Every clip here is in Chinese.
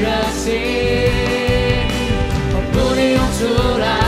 热情，我不能用出来。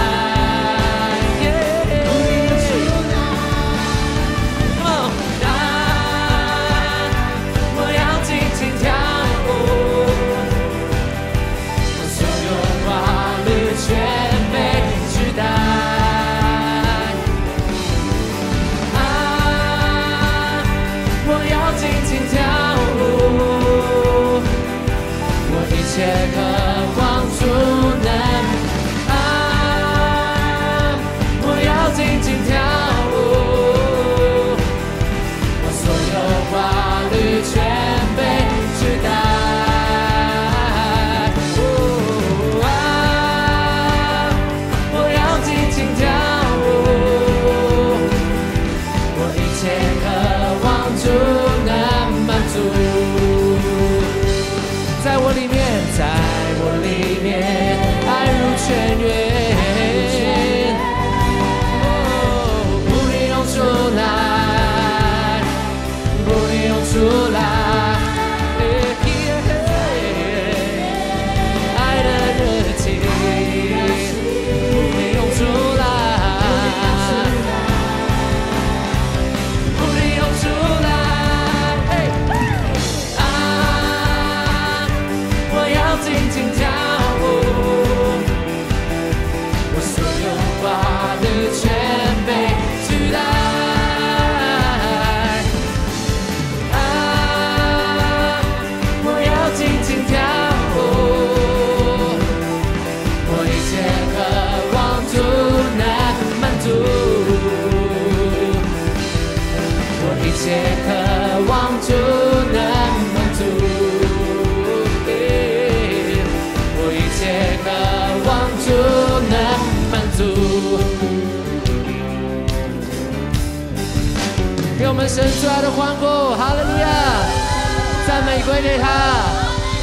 回归给他，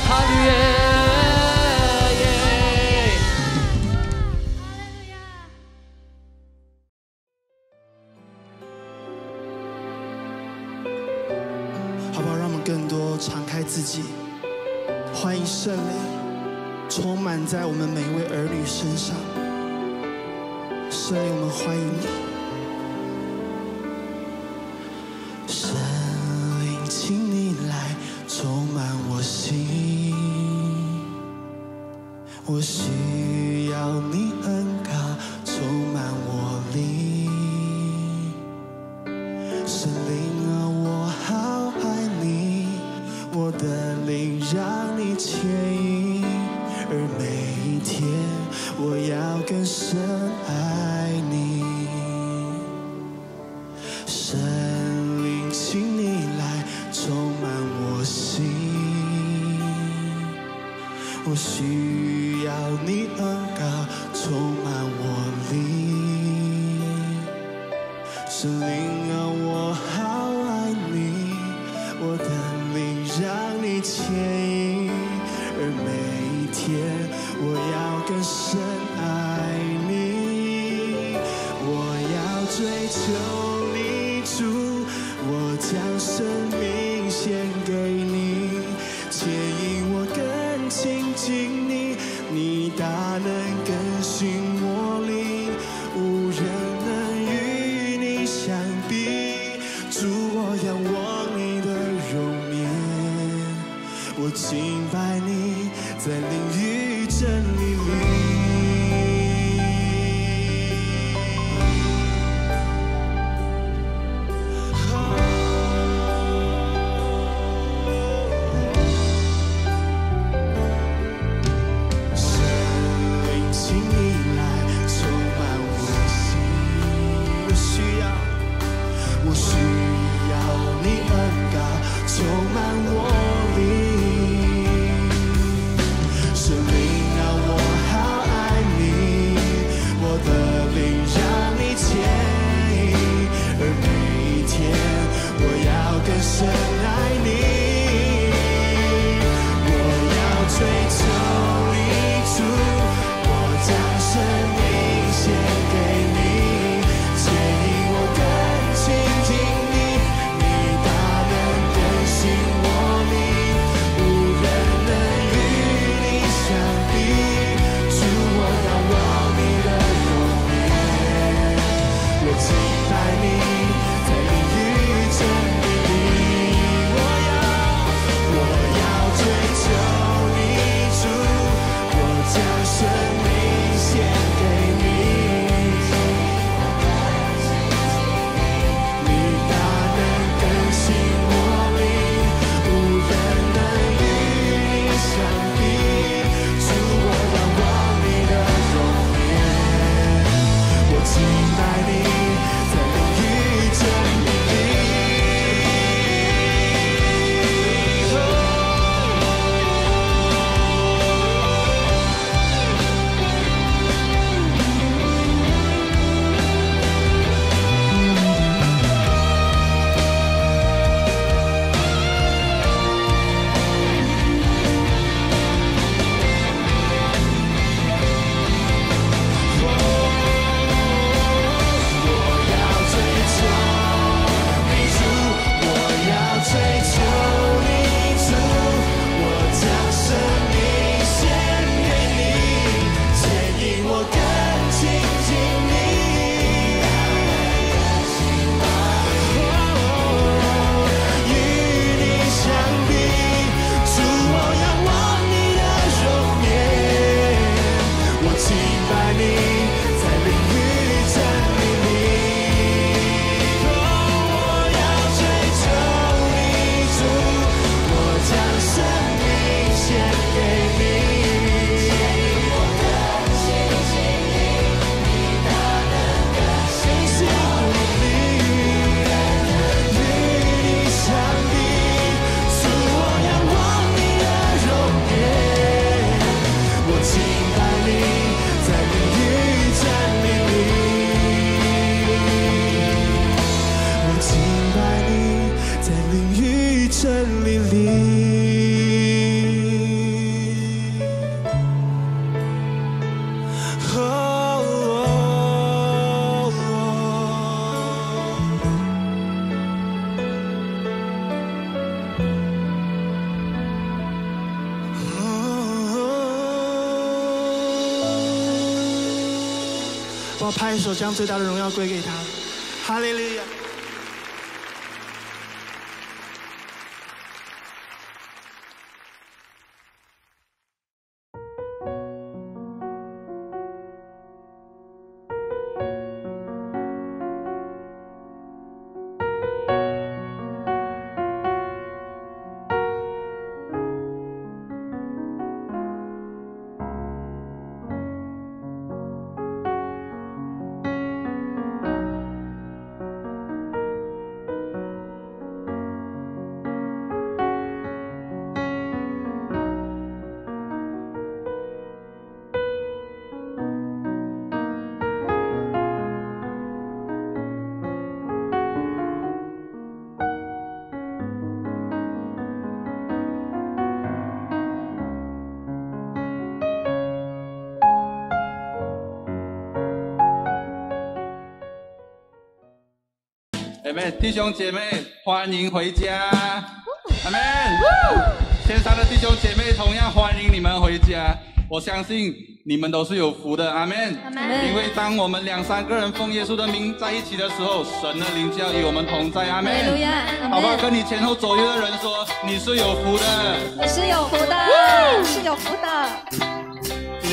他的耶，好不好？让我们更多敞开自己，欢迎圣灵充满在我们每一位儿女身上。圣灵，我们欢迎你。拍手，将最大的荣耀归给他。弟兄姐妹，欢迎回家。阿门。天上的弟兄姐妹同样欢迎你们回家。我相信你们都是有福的，阿门。因为当我们两三个人奉耶稣的名在一起的时候，神的灵就要与我们同在，阿门。好不好？跟你前后左右的人说，你是有福的。你是有福的，是有福的。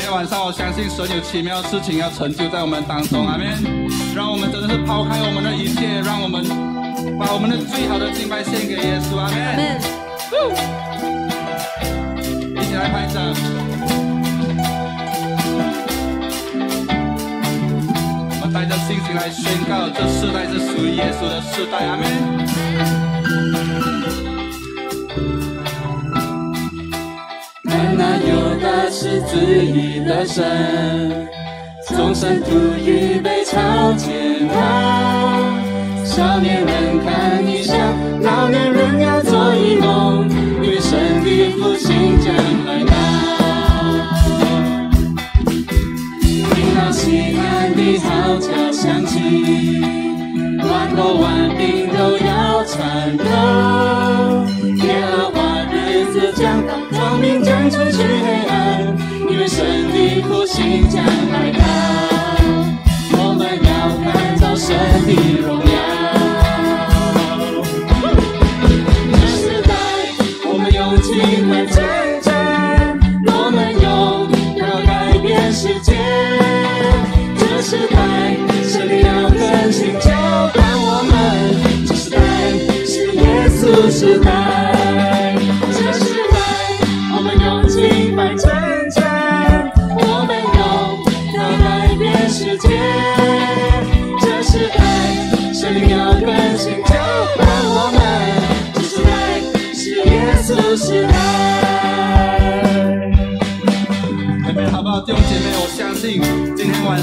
今天晚上，我相信神有奇妙的事情要成就在我们当中，阿门。让我们真的是抛开我们的一切，让我们把我们的最好的敬拜献给耶稣，阿门。阿。一起来拍掌。我们带着信心来宣告，这世代是属于耶稣的世代，阿门。但那有的是旨意的神，众生徒预备朝见他，少年人看异象，老年人要做一梦，因为神的复兴将来到。听到西安的号角响起，万国万民都要颤抖。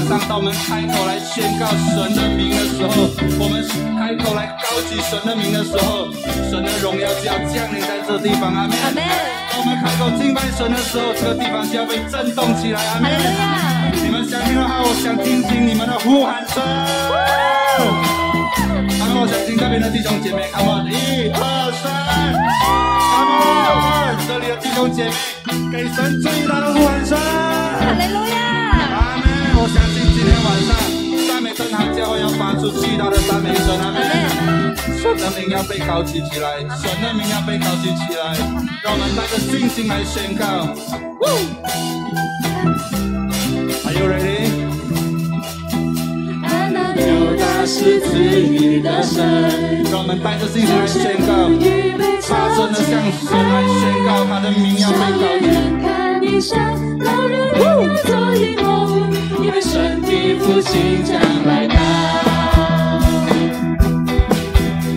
上当我们开口来宣告神的名的时候，我们开口来高举神的名的时候，神的荣耀就要降临在这地方，阿门。阿门当我们开口敬拜神的时候，这个地方就要被震动起来，阿门哈利。路亚！你们想听的话，我想听听你们的呼喊声。他们，我想听这边的弟兄姐妹，看我一二三，他们这里的弟兄姐妹，给神最大的呼喊声。哈利路亚！我相信今天晚上赞美正堂将会要发出巨大的赞美声，阿阿门。门！神的名要被高举起来，神的名要被高举起来，让我们带着信心来宣告。Are you ready？看那犹大是赐予的神，让我们带着信心来宣告，预备大声的向神来宣告，他的名要被高举。年人看异象，老人要做一梦，因为身体复兴将来到。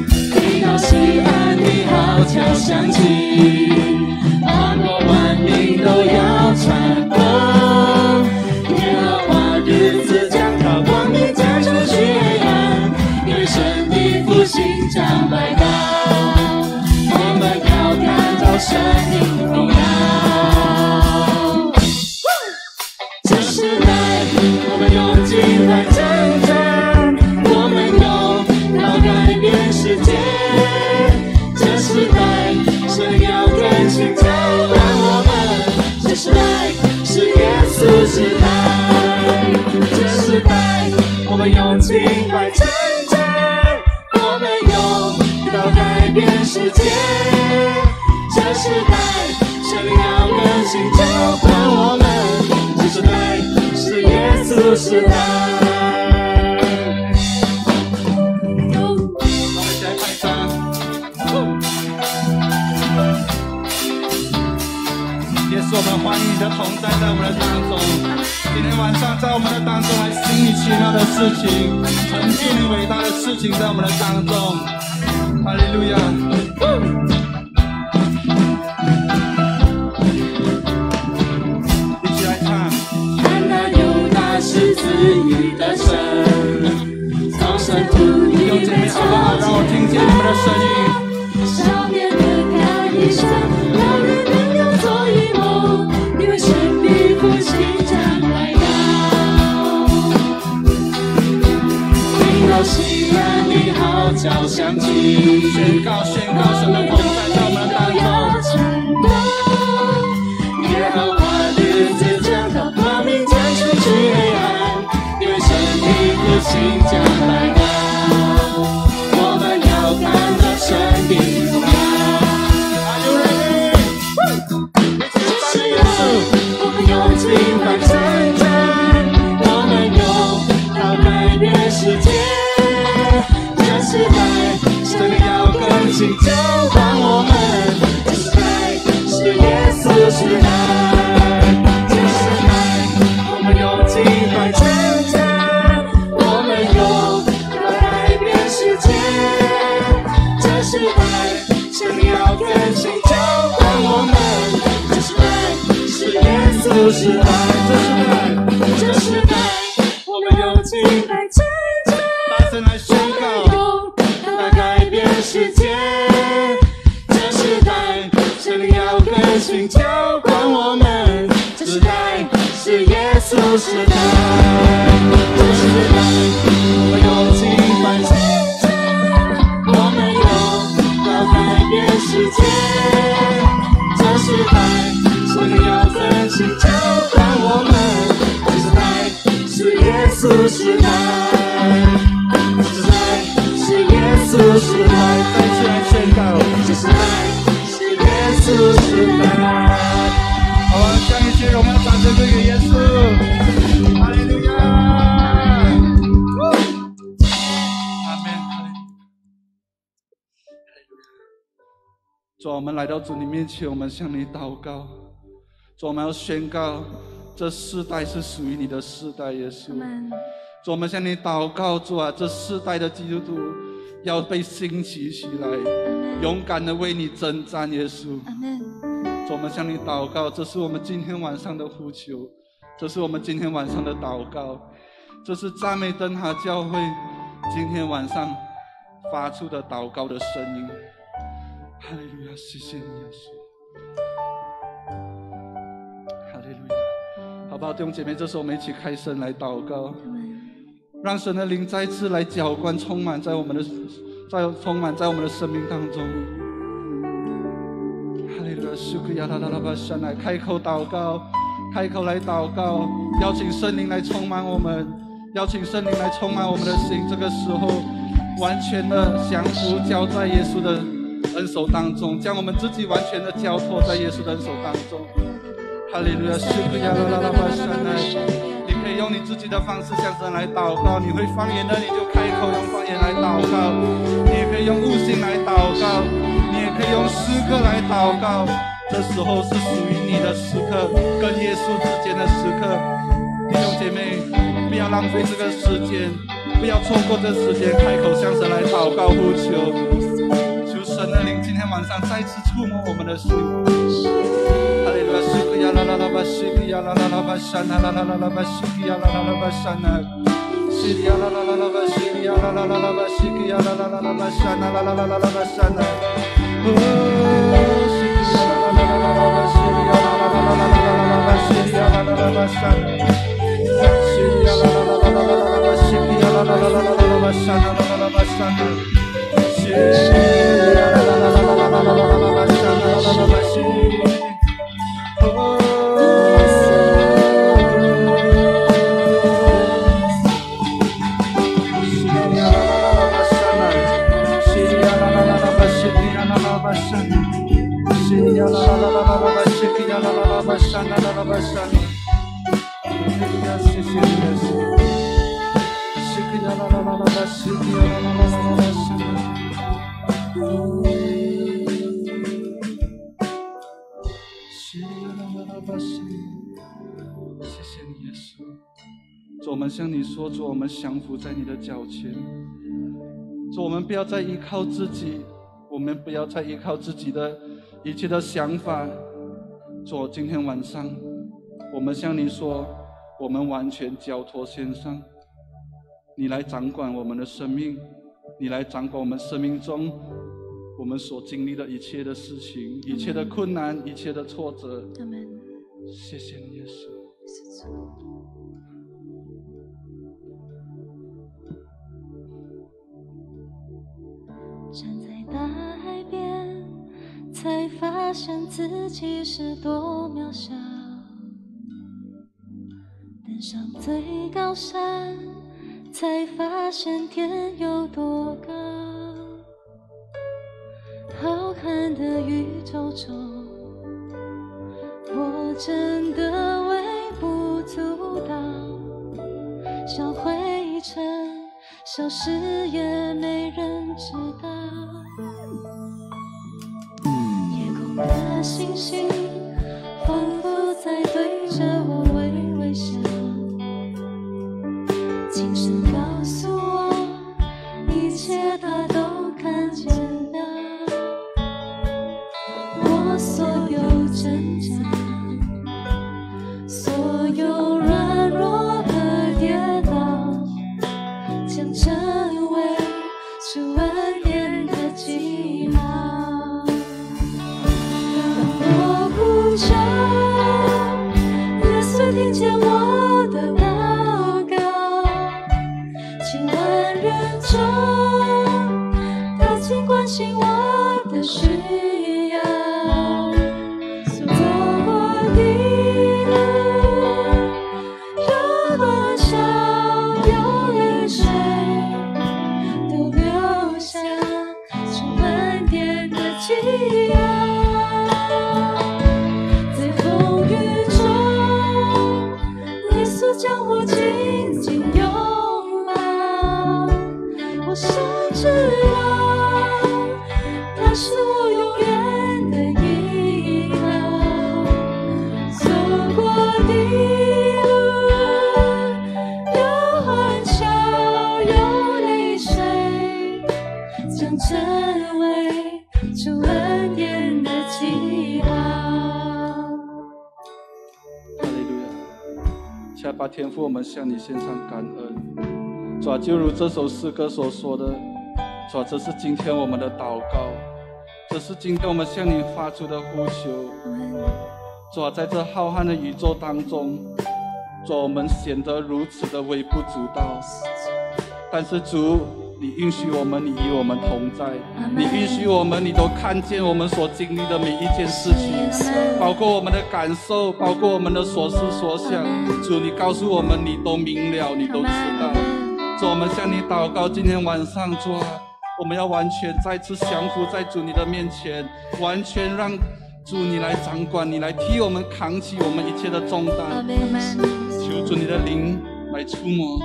听到西安的号角响起，万国万民都要颤抖。耶和华日子将到，光明将除去黑暗，因为神的复兴将来到。我们要看到神的荣耀。来征战，我们用要改变世界。这时代，神要更新浇灌我们。这时代是耶稣时代。我们一起来拍掌。也是我们欢迎你的同在在我们的当中。在我们的当中来行你奇妙的事情，成就你伟大的事情在我们的当中。哈利路亚！面前，我们向你祷告。主，我们要宣告，这世代是属于你的世代，耶稣。主，我们向你祷告，主啊，这世代的基督徒要被兴起起来，勇敢的为你征战，耶稣。主，我们向你祷告，这是我们今天晚上的呼求，这是我们今天晚上的祷告，这是赞美灯塔教会今天晚上发出的祷告的声音。哈利路亚，谢谢你，耶稣。哈利路亚，好不好，弟兄姐妹？这时候我们一起开声来祷告，让神的灵再次来浇灌，充满在我们的，在充满在我们的生命当中。哈利路亚，苏克亚拉拉拉巴神来开口祷告，开口来祷告，邀请圣灵来充满我们，邀请圣灵来充满我们的心。这个时候，完全的降服交在耶稣的恩手当中，将我们自己完全的交托在耶稣的恩手当中。哈利路亚，苏克亚拉拉拉巴山来，你可以用你自己的方式向神来祷告。你会方言的，你就开口用方言来祷告；你也可以用悟性来祷告，你也可以用诗歌来祷告。这时候是属于你的时刻，跟耶稣之间的时刻。弟兄姐妹，不要浪费这个时间，不要错过这时间，开口向神来祷告呼，求陈乐灵今天晚上再次触摸我们的心。Bastante. 主，我们向你说，主，我们降服在你的脚前。主，我们不要再依靠自己，我们不要再依靠自己的一切的想法。主，今天晚上，我们向你说，我们完全交托先生，你来掌管我们的生命，你来掌管我们生命中我们所经历的一切的事情，一切的困难，一切的挫折。谢谢你，耶稣。站在大海边，才发现自己是多渺小。登上最高山，才发现天有多高。浩瀚的宇宙中，我真的微不足道。小灰尘消失也没人知道。夜空的星星仿佛在对着我微微笑，轻声告诉我，一切他都看见关心我的事。向你献上感恩。主啊，就如这首诗歌所说的，主啊，这是今天我们的祷告，这是今天我们向你发出的呼求。主啊，在这浩瀚的宇宙当中，主啊，我们显得如此的微不足道，但是主，你允许我们，你与我们同在，你允许我们，你都看见我们所经历的每一件事情，包括我们的感受，包括我们的所思所想。主，你告诉我们，你都明了，你都知道。主，我们向你祷告，今天晚上，主啊，我们要完全再次降服在主你的面前，完全让主你来掌管，你来替我们扛起我们一切的重担。求主你的灵来触摸，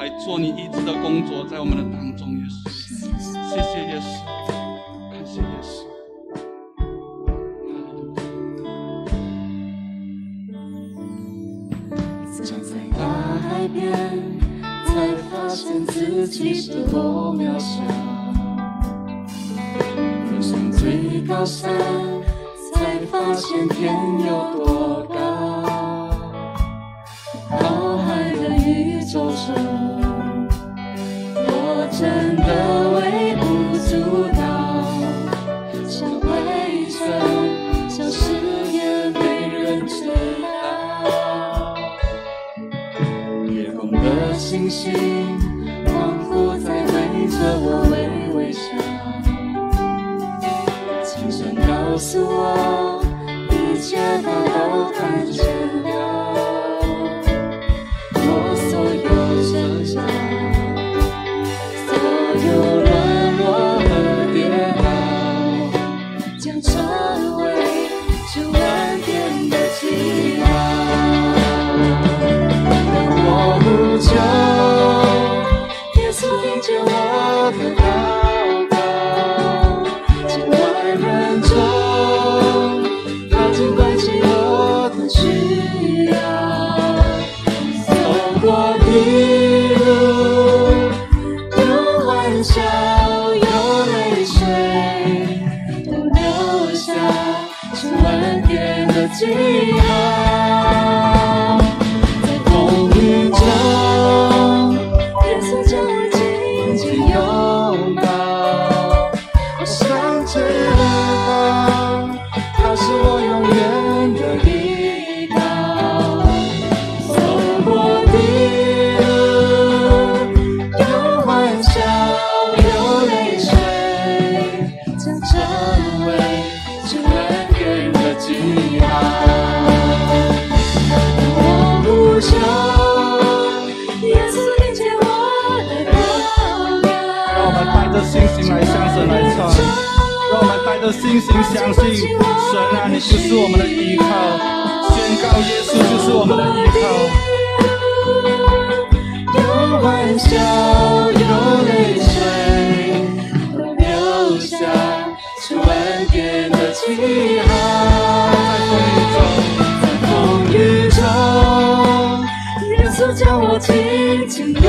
来做你医治的工作，在我们的当中，耶稣。谢谢耶稣，感谢耶稣。站在大海边，才发现自己是多渺小；登上最高山，才发现天有多高。宇宙中，我真的微不足道，像灰尘，像誓言被人知道。夜空的星星，仿佛在对着我微微笑。轻声告诉我，一切都看见下主恩典的记号。信心相信神啊，你就是我们的依靠，宣告耶稣就是我们的依靠。有欢笑，有泪水，都留下主恩典的记号。在风雨中，耶稣将我紧紧拥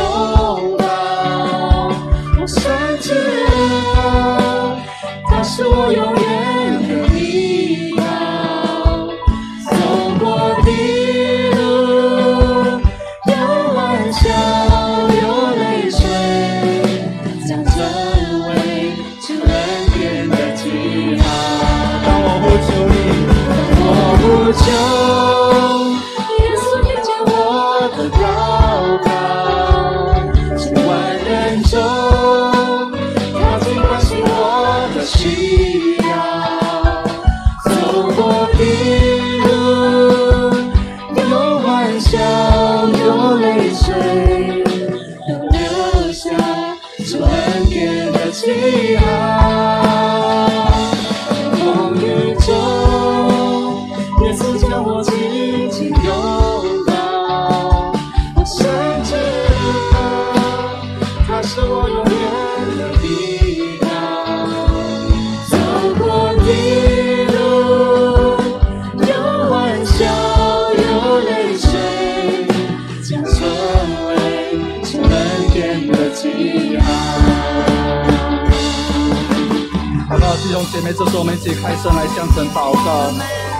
我们一起开声来向神祷告，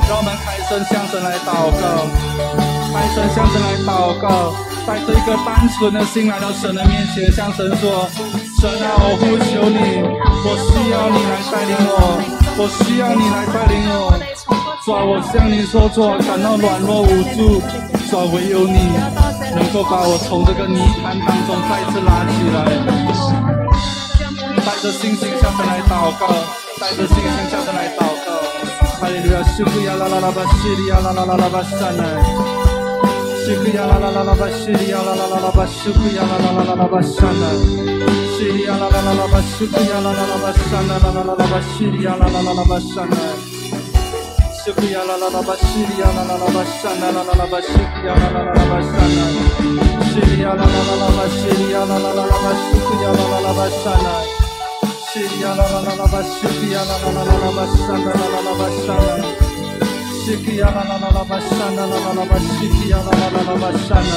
让我们开声向神来祷告，开声向神来祷告，带着一个单纯的心来到神的面前，向神说：神啊，我呼求你，我需要你来带领我，我需要你来带领我。主啊，我向你说，主啊，感到软弱无助，主啊，唯有你能够把我从这个泥潭当中再次拉起来。带着信心向神来祷告，带着信心向神来祷告。哈利路亚，西利亚啦啦啦巴，西利亚啦啦啦啦巴，山来。西利亚啦啦啦啦巴，西利亚啦啦啦啦巴，西利亚啦啦啦啦啦巴，山来。西利亚啦啦啦啦巴，西利亚啦啦啦巴，山来啦啦啦啦巴，西利亚啦啦啦啦巴，山来。西利亚啦啦啦巴，西利亚啦啦啦巴，山来啦啦啦巴，西利亚啦啦啦啦巴，山来。西利亚啦啦啦啦巴，西利亚啦啦啦啦巴，西利亚啦啦啦巴，山来。西利亚啦啦啦啦巴，西利亚啦啦啦啦啦巴，山啦啦啦啦巴，山来。西利亚啦啦啦啦巴，山啦啦啦啦巴，西利亚啦啦啦啦巴，山来。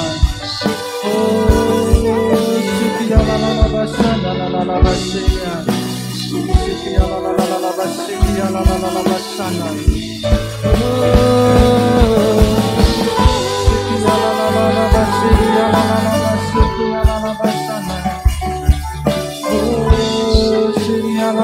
哦，西利亚啦啦啦巴，山啦啦啦啦巴，西利亚。西利亚啦啦啦啦啦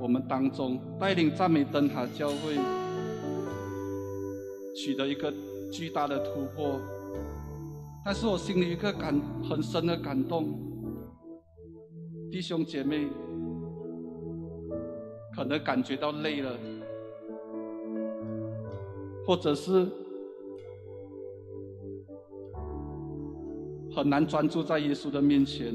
我们当中，带领赞美灯塔教会取得一个巨大的突破。但是我心里一个感很深的感动，弟兄姐妹可能感觉到累了，或者是很难专注在耶稣的面前。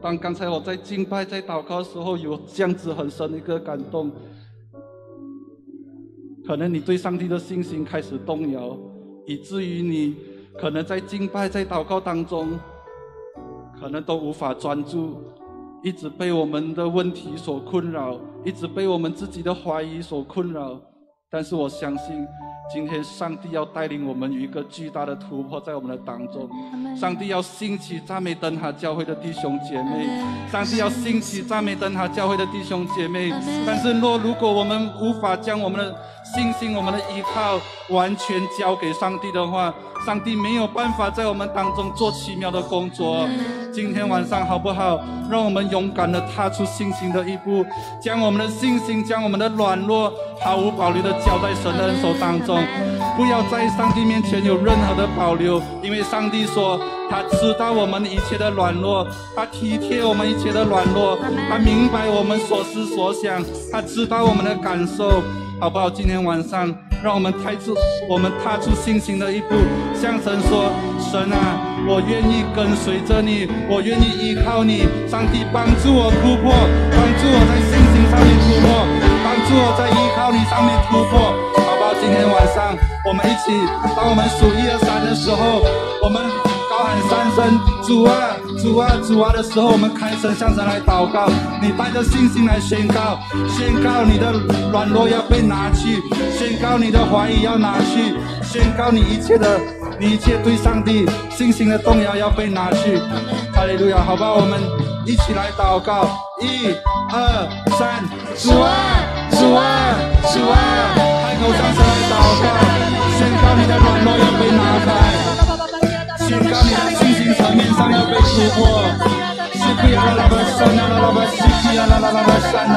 当刚才我在敬拜、在祷告的时候，有这样子很深的一个感动，可能你对上帝的信心开始动摇，以至于你可能在敬拜、在祷告当中，可能都无法专注，一直被我们的问题所困扰，一直被我们自己的怀疑所困扰。但是我相信。今天，上帝要带领我们有一个巨大的突破在我们的当中。上帝要兴起赞美灯塔教会的弟兄姐妹，上帝要兴起赞美灯塔教会的弟兄姐妹。但是，若如果我们无法将我们的信心、我们的依靠完全交给上帝的话，上帝没有办法在我们当中做奇妙的工作。今天晚上好不好？让我们勇敢的踏出信心的一步，将我们的信心、将我们的软弱毫无保留的交在神的手当中，不要在上帝面前有任何的保留，因为上帝说他知道我们一切的软弱，他体贴我们一切的软弱，他明白我们所思所想，他知道我们的感受，好不好？今天晚上。让我们踏出，我们踏出信心的一步，向神说：“神啊，我愿意跟随着你，我愿意依靠你。上帝帮助我突破，帮助我在信心上面突破，帮助我在依靠你上面突破。宝宝？今天晚上我们一起，当我们数一二三的时候，我们三声‘主啊’。”主啊，主啊的时候，我们开声向神来祷告。你带着信心来宣告，宣告你的软弱要被拿去，宣告你的怀疑要拿去，宣告你一切的，你一切对上帝信心的动摇要被拿去。哈利路亚，好吧，我们一起来祷告，一、二、三，主啊，主啊，主啊，开口向神来祷告，宣告你的软弱要被拿开，宣告你的心层面上要被突破。西皮亚拉拉巴山啦啦啦巴，西皮亚啦啦啦巴山啦。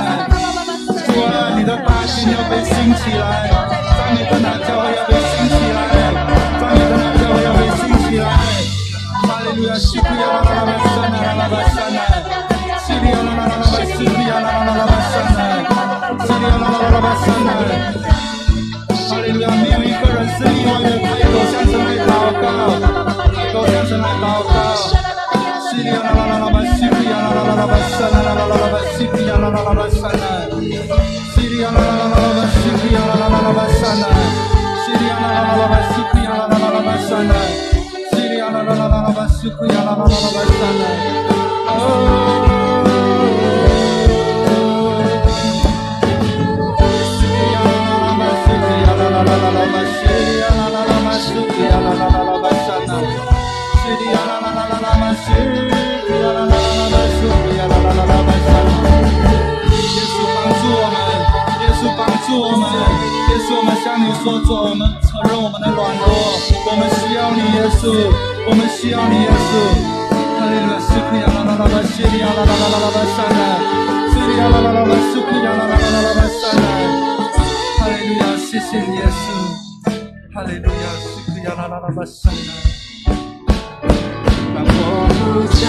主啊，你的大军要被兴起来，赞美的那教会要被兴起来，赞美的那教会要被兴起来。哈利路亚，没有一个人是例外的，开口向神来祷告，我们需要你，耶稣，我们需要你，耶稣。哈利路亚，斯库亚啦啦啦啦，西里亚啦啦啦啦啦啦，山来，西里亚啦啦啦啦，斯库亚啦啦啦啦啦啦，山来。哈利路亚，谢谢你，耶稣。哈利路亚，斯库亚啦啦啦啦，山来。当我呼求，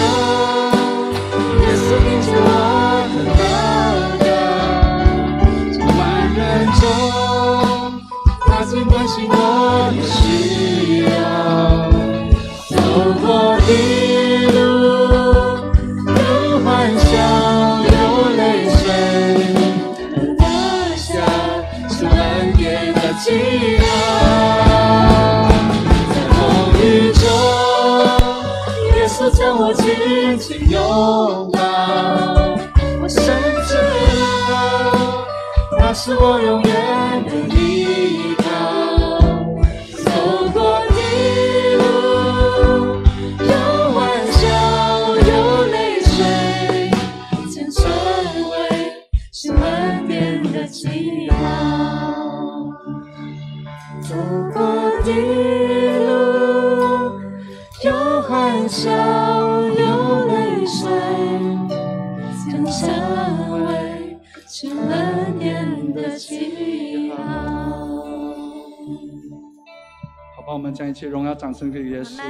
切荣耀、掌声给耶稣。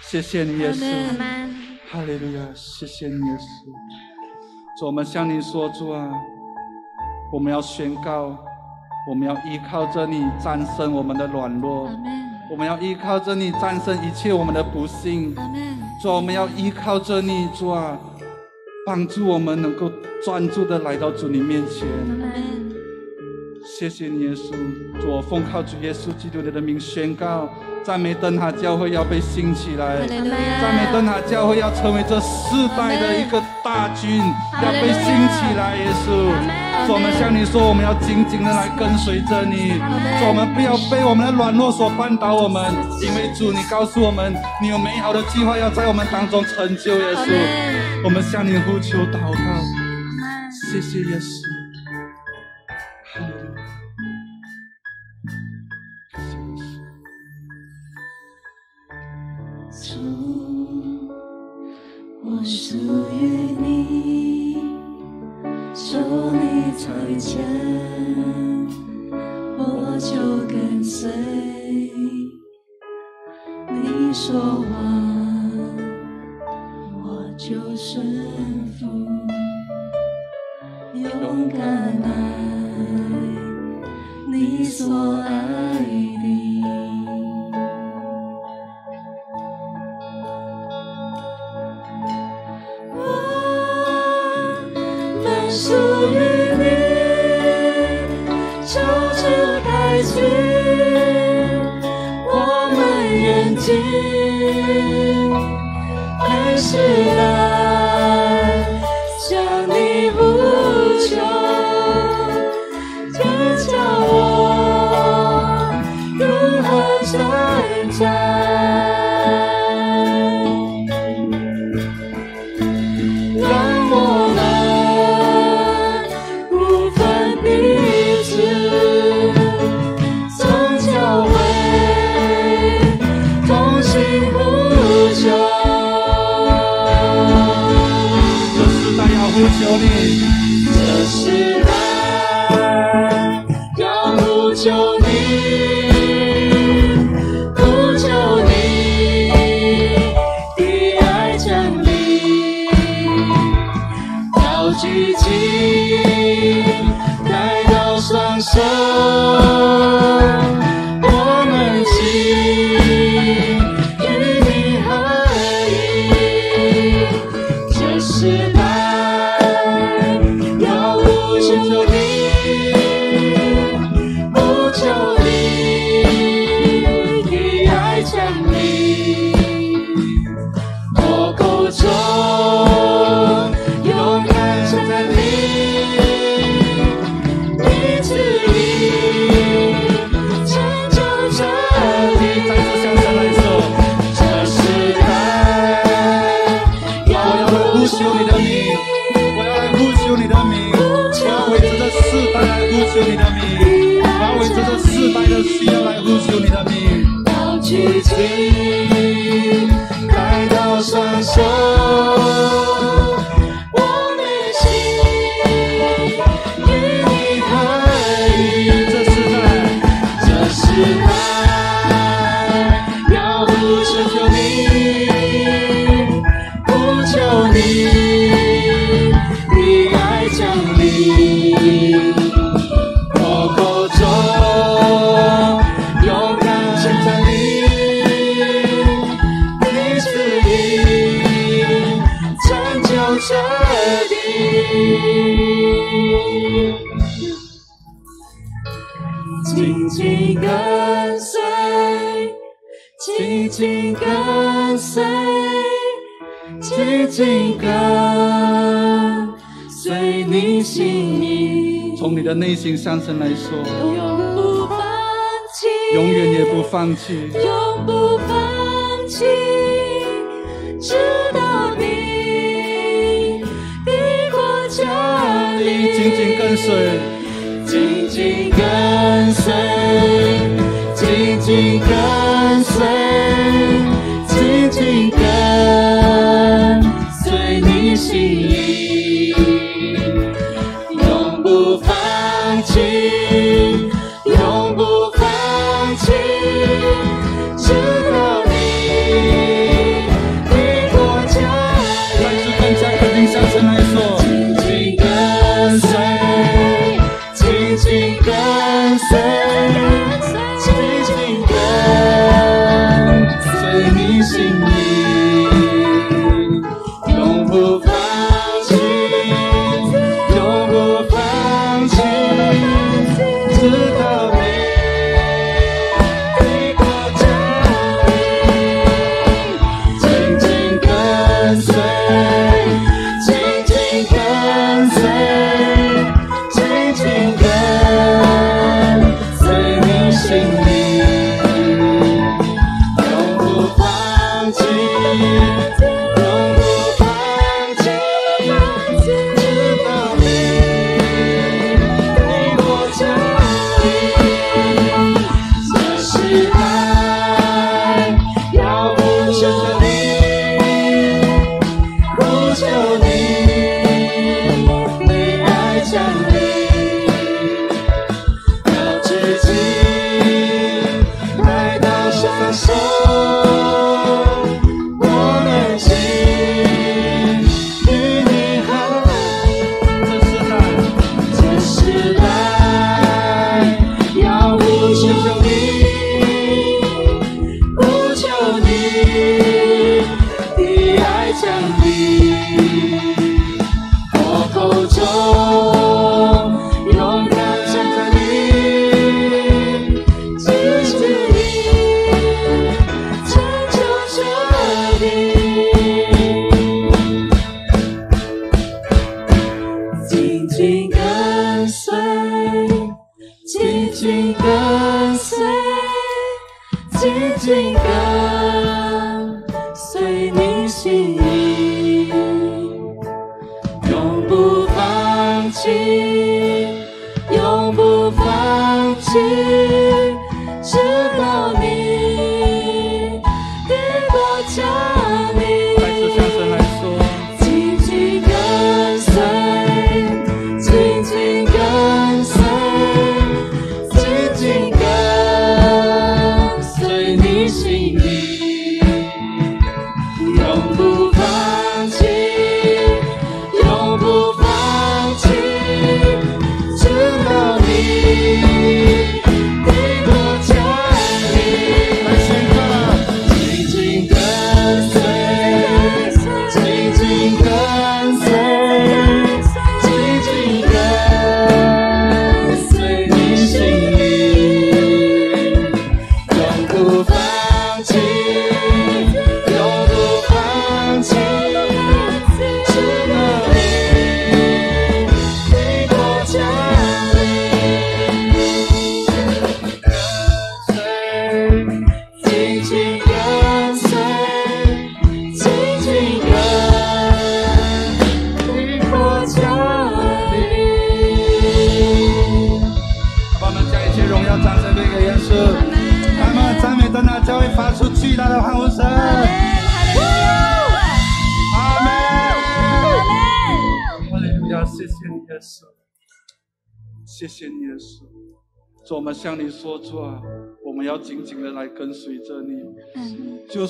谢谢你，耶稣。哈利路亚，谢谢你，耶稣。主，我们向你说，主啊，我们要宣告，我们要依靠着你战胜我们的软弱，我们要依靠着你战胜一切我们的不幸。主啊，我们要依靠着你，主啊，帮助我们能够专注的来到主你面前。谢谢你，耶稣。主，我奉靠主耶稣基督的名宣告，赞美灯塔教会要被兴起来。赞美灯塔教会要成为这世代的一个大军，要被兴起来，耶稣。主，我们向你说，我们要紧紧的来跟随着你。主，我们不要被我们的软弱所绊倒我们，因为主，你告诉我们，你有美好的计划要在我们当中成就，耶稣。我们向你呼求祷告，谢谢耶稣。属于你，受你再见，我就跟随。你说话，我就顺服，勇敢爱你所爱请上神来说，永不放弃，永远也不放弃，永不放弃。轻轻跟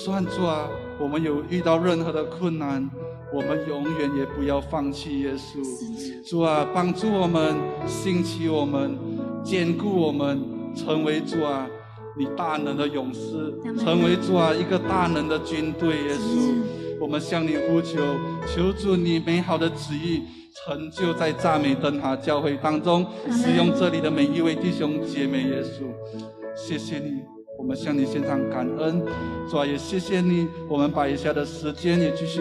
算主啊，我们有遇到任何的困难，我们永远也不要放弃耶稣。主啊，帮助我们，兴起我们，坚固我们，成为主啊，你大能的勇士，成为主啊一个大能的军队。耶稣，我们向你呼求，求主你美好的旨意成就在赞美灯塔教会当中，使用这里的每一位弟兄姐妹。耶稣，谢谢你。我们向你献上感恩，主啊，也谢谢你。我们把以下的时间也继续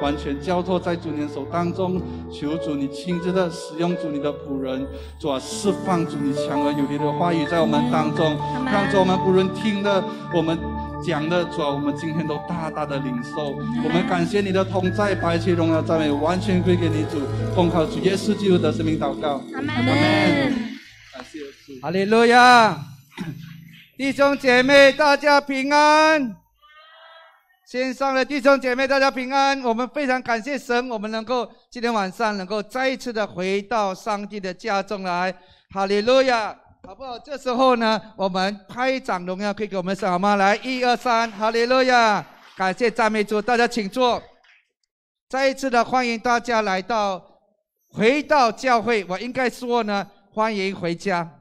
完全交托在主你的手当中，求主你亲自的使用主你的仆人，主啊，释放主你强而有力的话语在我们当中，让主我们不论听的，我们讲的，主啊，我们今天都大大的领受。我们感谢你的同在，把一切荣耀赞美完全归给你主，奉靠主耶稣基督的生命祷告，阿门。感谢耶稣。哈利路亚！弟兄姐妹，大家平安。线上的弟兄姐妹，大家平安。我们非常感谢神，我们能够今天晚上能够再一次的回到上帝的家中来。哈利路亚，好不好？这时候呢，我们拍掌荣耀可以给我们神，好吗？来，一二三，哈利路亚！感谢赞美主，大家请坐。再一次的欢迎大家来到回到教会，我应该说呢，欢迎回家。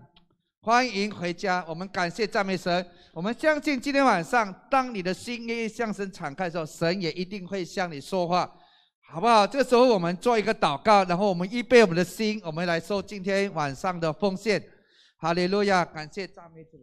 欢迎回家，我们感谢赞美神。我们相信今天晚上，当你的心愿意向神敞开的时候，神也一定会向你说话，好不好？这个时候我们做一个祷告，然后我们预备我们的心，我们来收今天晚上的奉献。哈利路亚，感谢赞美主，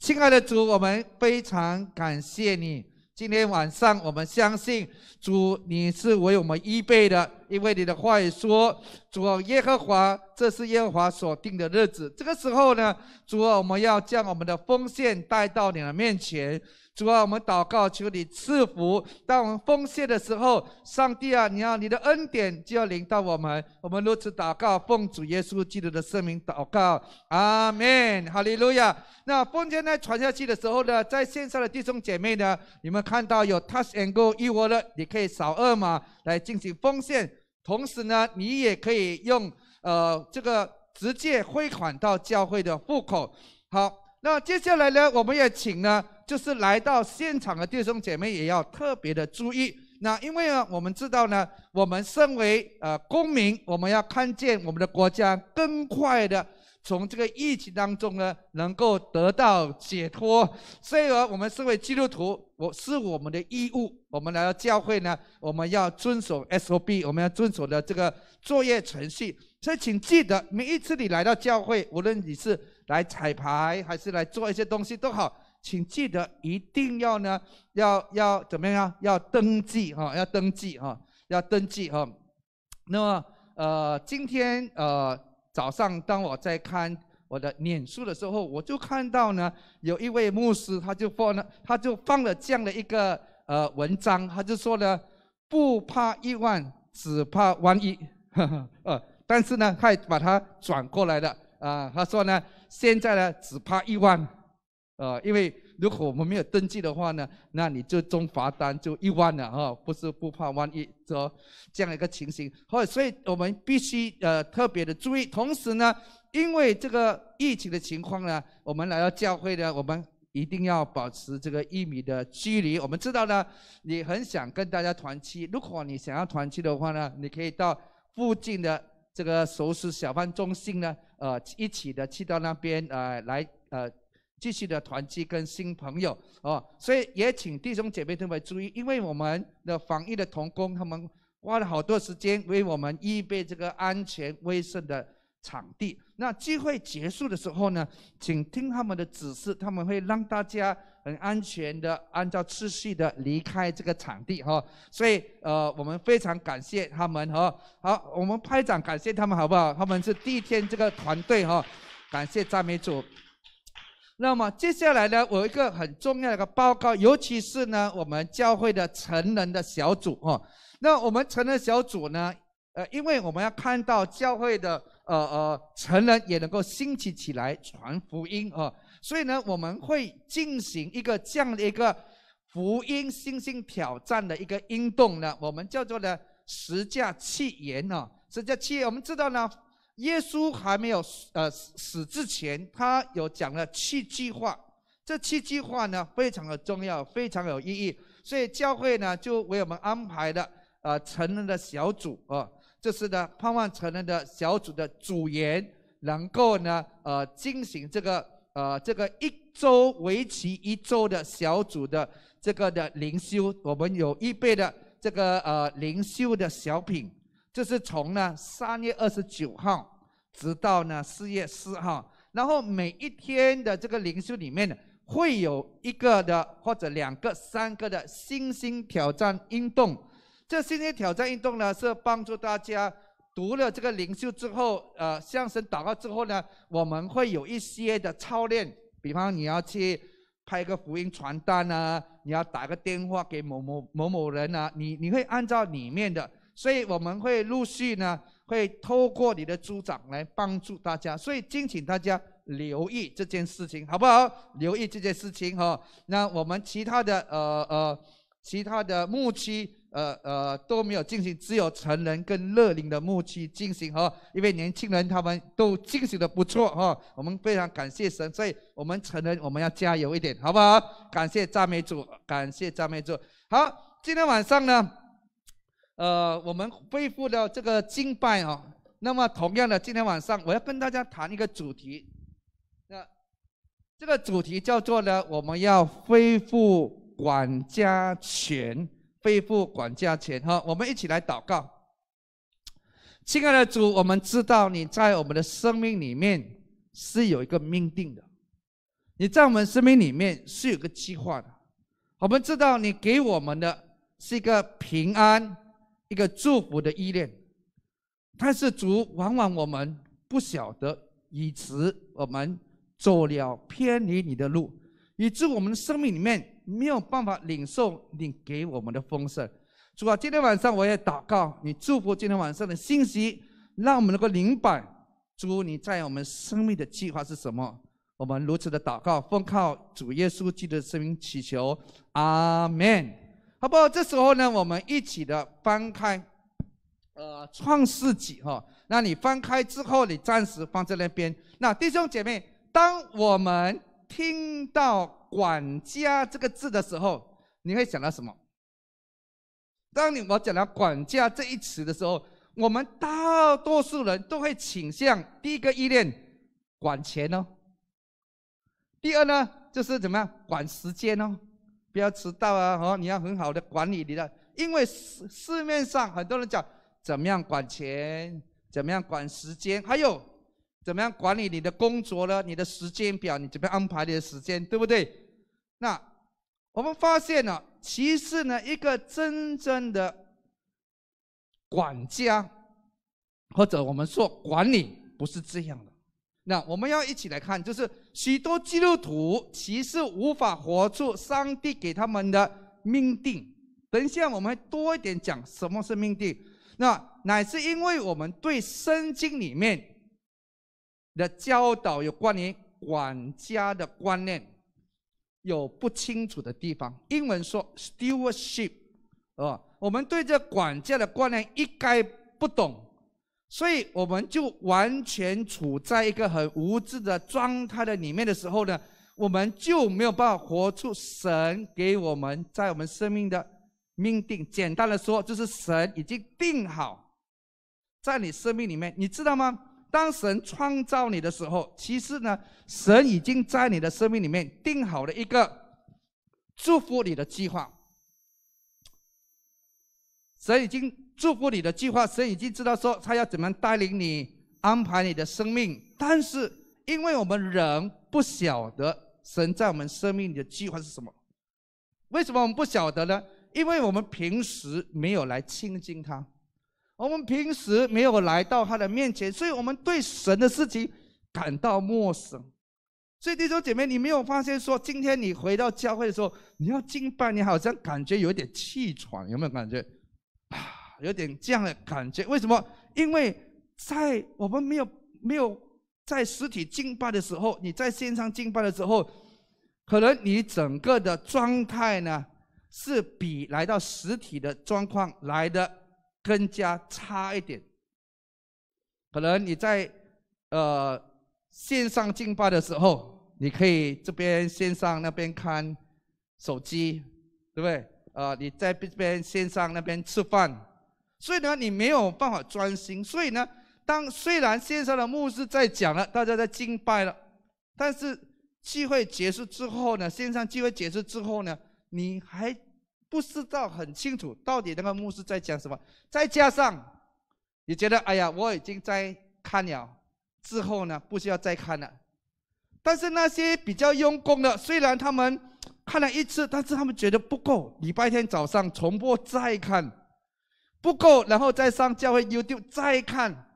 亲爱的主，我们非常感谢你。今天晚上，我们相信主，你是为我们预备的，因为你的话语说，主，耶和华，这是耶和华所定的日子。这个时候呢，主，我们要将我们的奉献带到你的面前。主啊，我们祷告，求你赐福。当我们奉献的时候，上帝啊，你要你的恩典就要临到我们。我们如此祷告，奉主耶稣基督的圣名祷告，阿门，哈利路亚。那奉献呢传下去的时候呢，在线上的弟兄姐妹呢，你们看到有 Touch and Go 一窝的，你可以扫二维码来进行奉献。同时呢，你也可以用呃这个直接汇款到教会的户口。好，那接下来呢，我们也请呢。就是来到现场的弟兄姐妹也要特别的注意。那因为呢，我们知道呢，我们身为呃公民，我们要看见我们的国家更快的从这个疫情当中呢，能够得到解脱。所以呢，我们身为基督徒，我是我们的义务。我们来到教会呢，我们要遵守 SOP，我们要遵守的这个作业程序。所以，请记得每一次你来到教会，无论你是来彩排还是来做一些东西都好。请记得一定要呢，要要怎么样？要登记哈，要登记哈，要登记哈。那么呃，今天呃早上当我在看我的脸书的时候，我就看到呢，有一位牧师他就放了，他就放了这样的一个呃文章，他就说呢，不怕一万，只怕万一。呃，但是呢，他把它转过来了啊，他说呢，现在呢，只怕一万。呃，因为如果我们没有登记的话呢，那你就中罚单就一万了哈，不是不怕万一这这样一个情形，或所以我们必须呃特别的注意。同时呢，因为这个疫情的情况呢，我们来到教会呢，我们一定要保持这个一米的距离。我们知道呢，你很想跟大家团契，如果你想要团契的话呢，你可以到附近的这个熟识小贩中心呢，呃，一起的去到那边呃来呃。继续的团聚跟新朋友哦，所以也请弟兄姐妹特别注意，因为我们的防疫的同工，他们花了好多时间为我们预备这个安全卫生的场地。那聚会结束的时候呢，请听他们的指示，他们会让大家很安全的按照次序的离开这个场地哈。所以呃，我们非常感谢他们哈。好，我们拍掌感谢他们好不好？他们是第一天这个团队哈，感谢赞美主。那么接下来呢，我有一个很重要的一个报告，尤其是呢，我们教会的成人的小组哦。那我们成人小组呢，呃，因为我们要看到教会的呃呃成人也能够兴起起来传福音哦，所以呢，我们会进行一个这样的一个福音信心挑战的一个运动呢，我们叫做呢十架契言哦，十架契言，我们知道呢。耶稣还没有呃死之前，他有讲了七句话。这七句话呢，非常的重要，非常有意义。所以教会呢，就为我们安排了呃成人的小组啊，这是呢盼望成人的小组的组员能够呢呃进行这个呃这个一周为期一周的小组的这个的灵修，我们有预备的这个呃灵修的小品，这是从呢三月二十九号直到呢四月四号，然后每一天的这个灵修里面呢。会有一个的或者两个、三个的星星挑战运动。这星星挑战运动呢，是帮助大家读了这个灵修之后，呃，向神祷告之后呢，我们会有一些的操练。比方你要去拍个福音传单啊，你要打个电话给某某某某人啊，你你会按照里面的，所以我们会陆续呢，会透过你的组长来帮助大家。所以敬请大家。留意这件事情好不好？留意这件事情哈。那我们其他的呃呃，其他的牧区呃呃都没有进行，只有成人跟乐龄的牧区进行哈。因为年轻人他们都进行的不错哈。我们非常感谢神，所以我们成人我们要加油一点，好不好？感谢赞美主，感谢赞美主。好，今天晚上呢，呃，我们恢复了这个敬拜哦。那么同样的，今天晚上我要跟大家谈一个主题。那这个主题叫做呢，我们要恢复管家权，恢复管家权哈。我们一起来祷告，亲爱的主，我们知道你在我们的生命里面是有一个命定的，你在我们生命里面是有个计划的。我们知道你给我们的是一个平安、一个祝福的依恋，但是主往往我们不晓得，以此我们。走了偏离你的路，以致我们的生命里面没有办法领受你给我们的丰盛。主啊，今天晚上我也祷告，你祝福今天晚上的信息，让我们能够明白主你在我们生命的计划是什么。我们如此的祷告，奉靠主耶稣基督的生命祈求，阿门。好不好？这时候呢，我们一起的翻开，呃，创世纪哈。那你翻开之后，你暂时放在那边。那弟兄姐妹。当我们听到“管家”这个字的时候，你会想到什么？当你我讲到“管家”这一词的时候，我们大多数人都会倾向第一个意念管钱哦。第二呢，就是怎么样管时间哦，不要迟到啊！哦，你要很好的管理你的，因为市市面上很多人讲怎么样管钱，怎么样管时间，还有。怎么样管理你的工作呢？你的时间表，你怎么安排你的时间，对不对？那我们发现呢，其实呢，一个真正的管家，或者我们说管理，不是这样的。那我们要一起来看，就是许多基督徒其实无法活出上帝给他们的命定。等一下，我们多一点讲什么是命定。那乃是因为我们对圣经里面。的教导有关于管家的观念有不清楚的地方。英文说 stewardship，啊，我们对这管家的观念一概不懂，所以我们就完全处在一个很无知的状态的里面的时候呢，我们就没有办法活出神给我们在我们生命的命定。简单的说，就是神已经定好在你生命里面，你知道吗？当神创造你的时候，其实呢，神已经在你的生命里面定好了一个祝福你的计划。神已经祝福你的计划，神已经知道说他要怎么带领你安排你的生命。但是，因为我们人不晓得神在我们生命里的计划是什么，为什么我们不晓得呢？因为我们平时没有来亲近他。我们平时没有来到他的面前，所以我们对神的事情感到陌生。所以弟兄姐妹，你没有发现说，今天你回到教会的时候，你要敬拜，你好像感觉有点气喘，有没有感觉？啊，有点这样的感觉。为什么？因为在我们没有没有在实体敬拜的时候，你在线上敬拜的时候，可能你整个的状态呢，是比来到实体的状况来的。更加差一点，可能你在呃线上敬拜的时候，你可以这边线上那边看手机，对不对？呃，你在这边线上那边吃饭，所以呢，你没有办法专心。所以呢，当虽然线上的牧师在讲了，大家在敬拜了，但是聚会结束之后呢，线上聚会结束之后呢，你还不知道很清楚到底那个牧师在讲什么。再加上你觉得，哎呀，我已经在看了，之后呢，不需要再看了。但是那些比较用功的，虽然他们看了一次，但是他们觉得不够，礼拜天早上重播再看，不够，然后再上教会 YouTube 再看，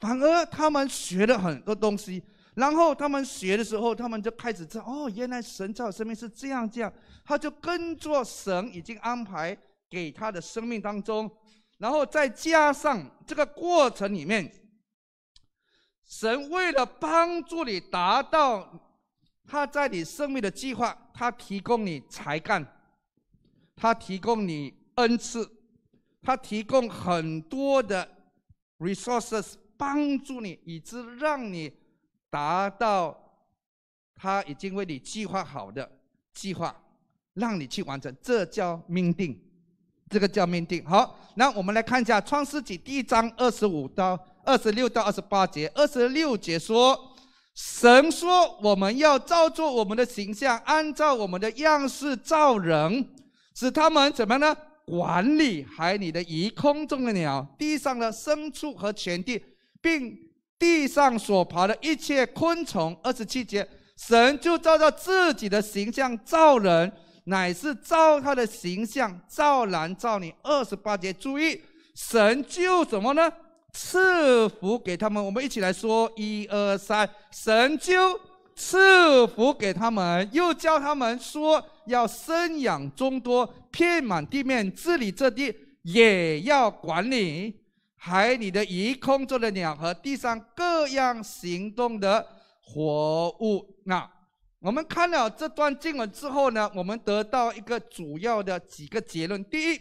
反而他们学了很多东西。然后他们学的时候，他们就开始知道，哦，原来神造生命是这样这样，他就跟着神已经安排给他的生命当中，然后再加上这个过程里面，神为了帮助你达到他在你生命的计划，他提供你才干，他提供你恩赐，他提供很多的 resources 帮助你，以致让你达到他已经为你计划好的计划，让你去完成，这叫命定，这个叫命定。好，那我们来看一下《创世纪》第一章二十五到二十六到二十八节。二十六节说：“神说，我们要照做我们的形象，按照我们的样式造人，使他们怎么呢？管理海里的鱼、空中的鸟、地上的牲畜和全地，并地上所爬的一切昆虫。”二十七节，神就照着自己的形象造人，乃是照他的形象造男造女。二十八节，注意，神就什么呢？赐福给他们。我们一起来说，一二三，神就赐福给他们，又叫他们说要生养众多，遍满地面，治理这地，也要管理海里的鱼、空中的鸟和地上各样行动的活物。那我们看了这段经文之后呢，我们得到一个主要的几个结论。第一，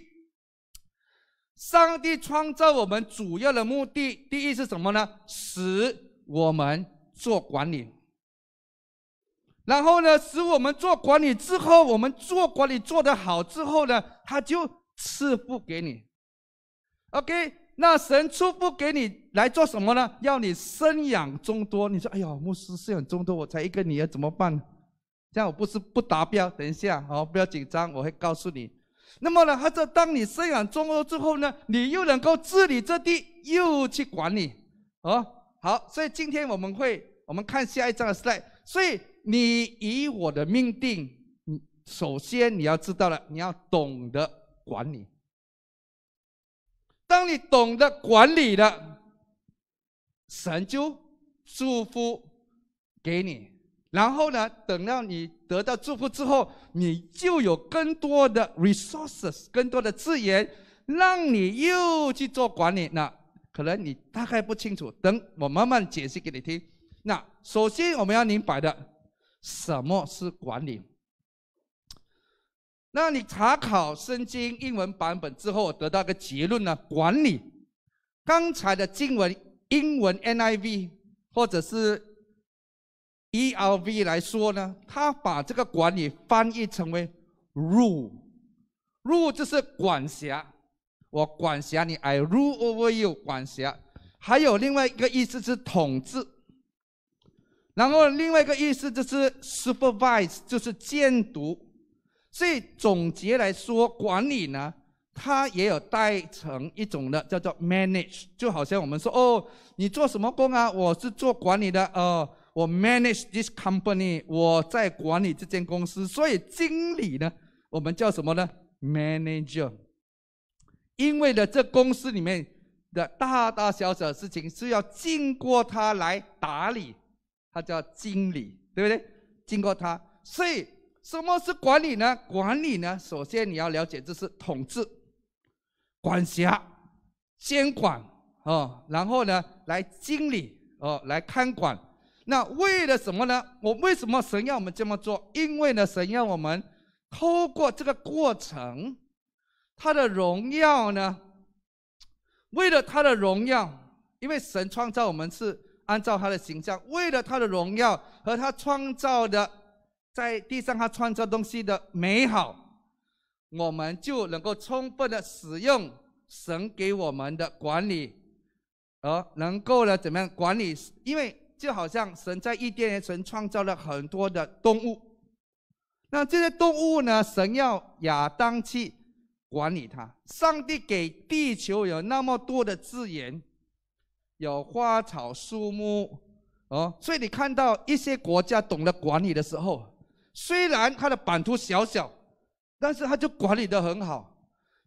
上帝创造我们主要的目的，第一是什么呢？使我们做管理。然后呢，使我们做管理之后，我们做管理做得好之后呢，他就赐福给你。OK，那神初步给你来做什么呢？要你生养众多。你说，哎呀，牧师生养众多，我才一个女儿怎么办？这样我不是不达标？等一下，好，不要紧张，我会告诉你。那么呢，他说，当你生养众多之后呢，你又能够治理这地，又去管理，哦，好，所以今天我们会，我们看下一章的 slide。所以你以我的命定，你首先你要知道了，你要懂得管理。当你懂得管理了，神就祝福给你。然后呢，等到你得到祝福之后，你就有更多的 resources，更多的资源，让你又去做管理。那可能你大概不清楚，等我慢慢解释给你听。那首先我们要明白的，什么是管理？那你查考圣经英文版本之后，得到个结论呢？管理，刚才的经文英文 NIV 或者是 ERV 来说呢，他把这个管理翻译成为 rule，rule 就是管辖，我管辖你，I rule over you，管辖。还有另外一个意思是统治。然后另外一个意思就是 supervise，就是监督。所以总结来说，管理呢，它也有带成一种的叫做 manage，就好像我们说哦，你做什么工啊？我是做管理的，呃，我 manage this company，我在管理这间公司。所以经理呢，我们叫什么呢？manager。因为呢，这公司里面的大大小小的事情是要经过他来打理。他叫经理，对不对？经过他，所以什么是管理呢？管理呢，首先你要了解，这是统治、管辖、监管哦，然后呢，来经理哦，来看管。那为了什么呢？我为什么神要我们这么做？因为呢，神要我们透过这个过程，他的荣耀呢，为了他的荣耀，因为神创造我们是按照他的形象，为了他的荣耀和他创造的在地上他创造东西的美好，我们就能够充分的使用神给我们的管理，而能够呢怎么样管理？因为就好像神在伊甸园，神创造了很多的动物，那这些动物呢，神要亚当去管理它。上帝给地球有那么多的资源。有花草树木，哦，所以你看到一些国家懂得管理的时候，虽然它的版图小小，但是它就管理得很好，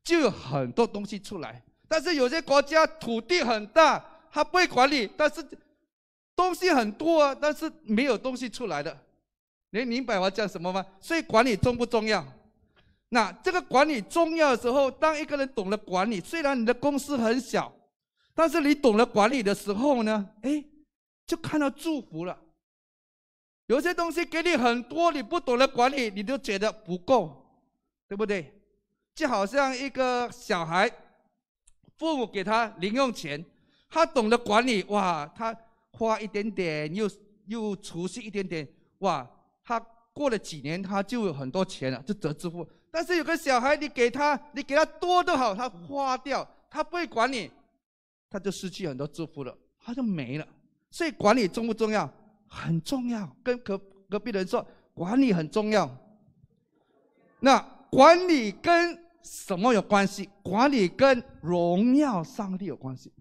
就有很多东西出来。但是有些国家土地很大，它不会管理，但是东西很多啊，但是没有东西出来的。你明白我讲什么吗？所以管理重不重要？那这个管理重要的时候，当一个人懂得管理，虽然你的公司很小。但是你懂得管理的时候呢，哎，就看到祝福了。有些东西给你很多，你不懂得管理，你都觉得不够，对不对？就好像一个小孩，父母给他零用钱，他懂得管理，哇，他花一点点，又又储蓄一点点，哇，他过了几年，他就有很多钱了，就得支付。但是有个小孩，你给他，你给他多都好，他花掉，他不会管理。他就失去很多支付了，他就没了。所以管理重不重要？很重要。跟隔隔壁的人说，管理很重要。那管理跟什么有关系？管理跟荣耀上帝有关系。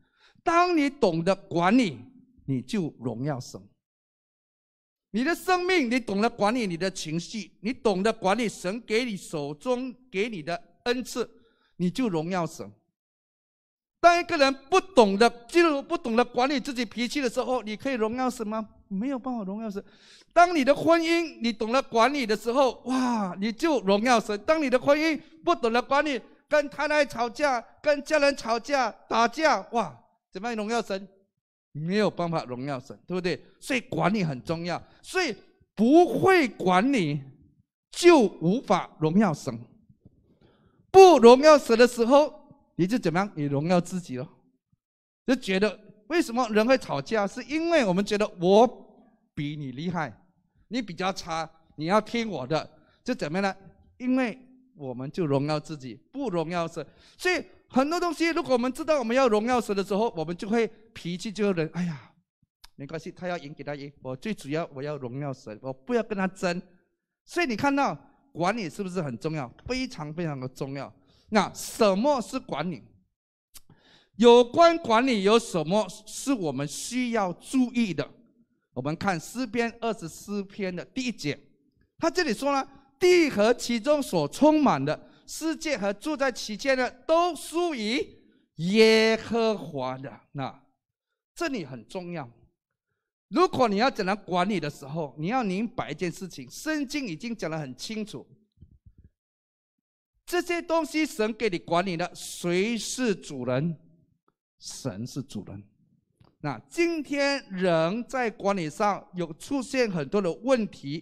当你懂得管理，你就荣耀神。你的生命，你懂得管理你的情绪，你懂得管理神给你手中给你的恩赐，你就荣耀神。当一个人不懂得，进入不懂得管理自己脾气的时候，你可以荣耀神吗？没有办法荣耀神。当你的婚姻你懂得管理的时候，哇，你就荣耀神。当你的婚姻不懂得管理，跟太太吵架，跟家人吵架打架，哇，怎么样荣耀神？没有办法荣耀神，对不对？所以管理很重要。所以不会管理，就无法荣耀神。不荣耀神的时候。你就怎么样？你荣耀自己了，就觉得为什么人会吵架？是因为我们觉得我比你厉害，你比较差，你要听我的，就怎么样呢？因为我们就荣耀自己，不荣耀神。所以很多东西，如果我们知道我们要荣耀神的时候，我们就会脾气就人，哎呀，没关系，他要赢给他赢。我最主要我要荣耀神，我不要跟他争。所以你看到管理是不是很重要？非常非常的重要。那什么是管理？有关管理有什么是我们需要注意的？我们看诗篇二十四篇的第一节，他这里说呢：地和其中所充满的世界和住在其间的，都属于耶和华的。那这里很重要。如果你要怎样管理的时候，你要明白一件事情：圣经已经讲得很清楚。这些东西神给你管理的，谁是主人？神是主人。那今天人在管理上有出现很多的问题，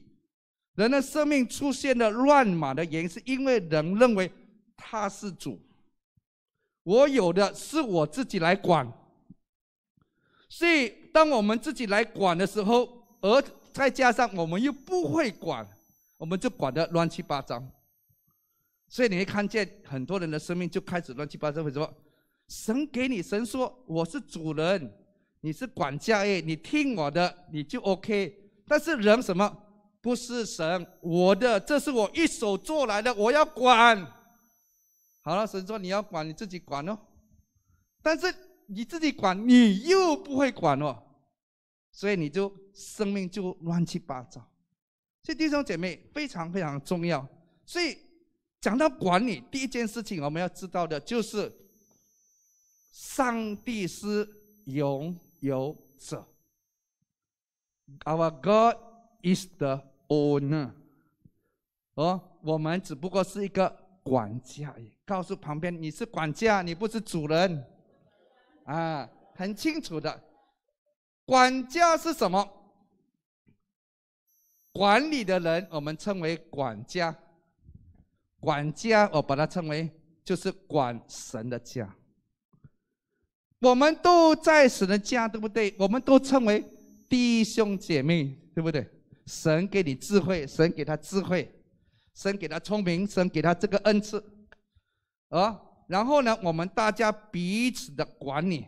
人的生命出现了乱码的原因，是因为人认为他是主，我有的是我自己来管。所以当我们自己来管的时候，而再加上我们又不会管，我们就管得乱七八糟。所以你会看见很多人的生命就开始乱七八糟。为什么？神给你，神说我是主人，你是管家哎，你听我的，你就 OK。但是人什么？不是神，我的，这是我一手做来的，我要管。好了，神说你要管，你自己管哦。但是你自己管，你又不会管哦，所以你就生命就乱七八糟。所以弟兄姐妹非常非常重要，所以。讲到管理，第一件事情我们要知道的就是，上帝是拥有者。Our God is the owner。哦，我们只不过是一个管家。告诉旁边，你是管家，你不是主人。啊，很清楚的。管家是什么？管理的人，我们称为管家。管家，我把它称为就是管神的家。我们都在神的家，对不对？我们都称为弟兄姐妹，对不对？神给你智慧，神给他智慧，神给他聪明，神给他这个恩赐，啊，然后呢，我们大家彼此的管理，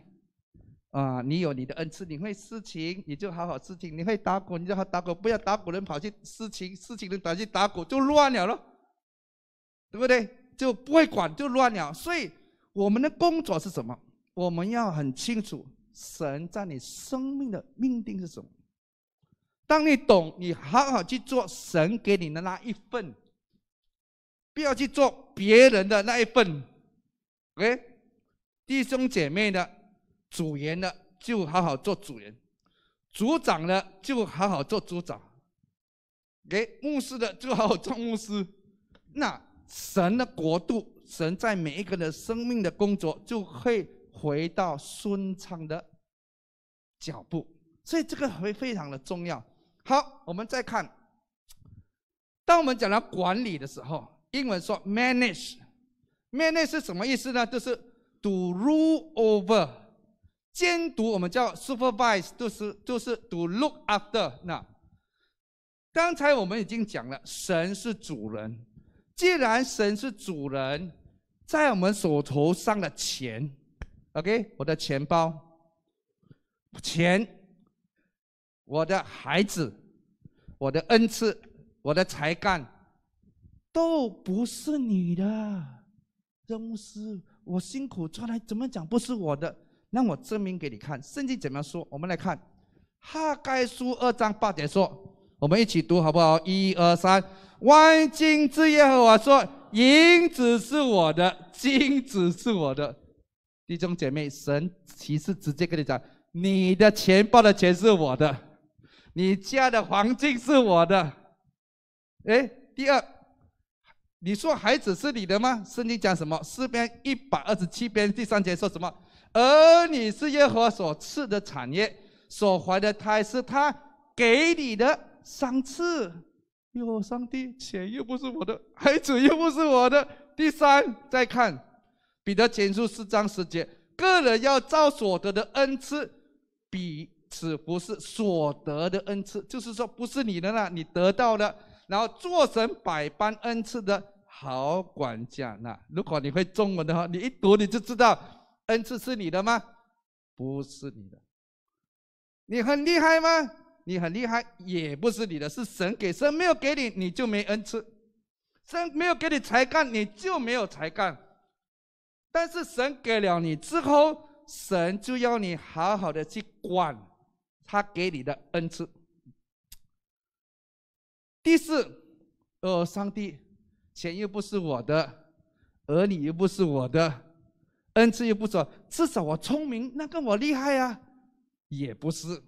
啊，你有你的恩赐，你会事情，你就好好事情；你会打鼓，你就好打鼓，不要打鼓人跑去事情，事情人跑去打鼓，就乱了咯，对不对？就不会管，就乱了。所以我们的工作是什么？我们要很清楚，神在你生命的命定是什么。当你懂，你好好去做神给你的那一份，不要去做别人的那一份。OK，弟兄姐妹的组员的就好好做组员，组长的就好好做组长。给牧师的就好好做牧师。那神的国度，神在每一个人生命的工作就会回到顺畅的脚步，所以这个会非常的重要。好，我们再看，当我们讲到管理的时候，英文说 manage，manage 是什么意思呢？就是 to rule over，监督我们叫 supervise，就是就是 to look after。那刚才我们已经讲了，神是主人，既然神是主人，在我们手头上的钱，OK，我的钱包，钱。我的孩子，我的恩赐，我的才干，都不是你的，这牧师，我辛苦赚来，怎么讲不是我的？让我证明给你看，圣经怎么说？我们来看《哈该书》二章八节说，我们一起读好不好？一二三，万金之耶和华说：“银子是我的，金子是我的。”弟兄姐妹，神其实直接跟你讲，你的钱包的钱是我的。你家的黄金是我的，哎，第二，你说孩子是你的吗？圣经讲什么？诗篇一百二十七篇第三节说什么？儿女是耶和华所赐的产业，所怀的胎是他给你的赏赐。哟，上帝，钱又不是我的，孩子又不是我的。第三，再看彼得前书四章十节，个人要照所得的恩赐彼。此不是所得的恩赐，就是说不是你的了，你得到的，然后做神百般恩赐的好管家。那如果你会中文的话，你一读你就知道，恩赐是你的吗？不是你的。你很厉害吗？你很厉害，也不是你的，是神给。神没有给你，你就没恩赐；神没有给你才干，你就没有才干。但是神给了你之后，神就要你好好的去管。他给你的恩赐。第四，呃，上帝，钱又不是我的，儿女又不是我的，恩赐又不是，至少我聪明，那个我厉害啊，也不是。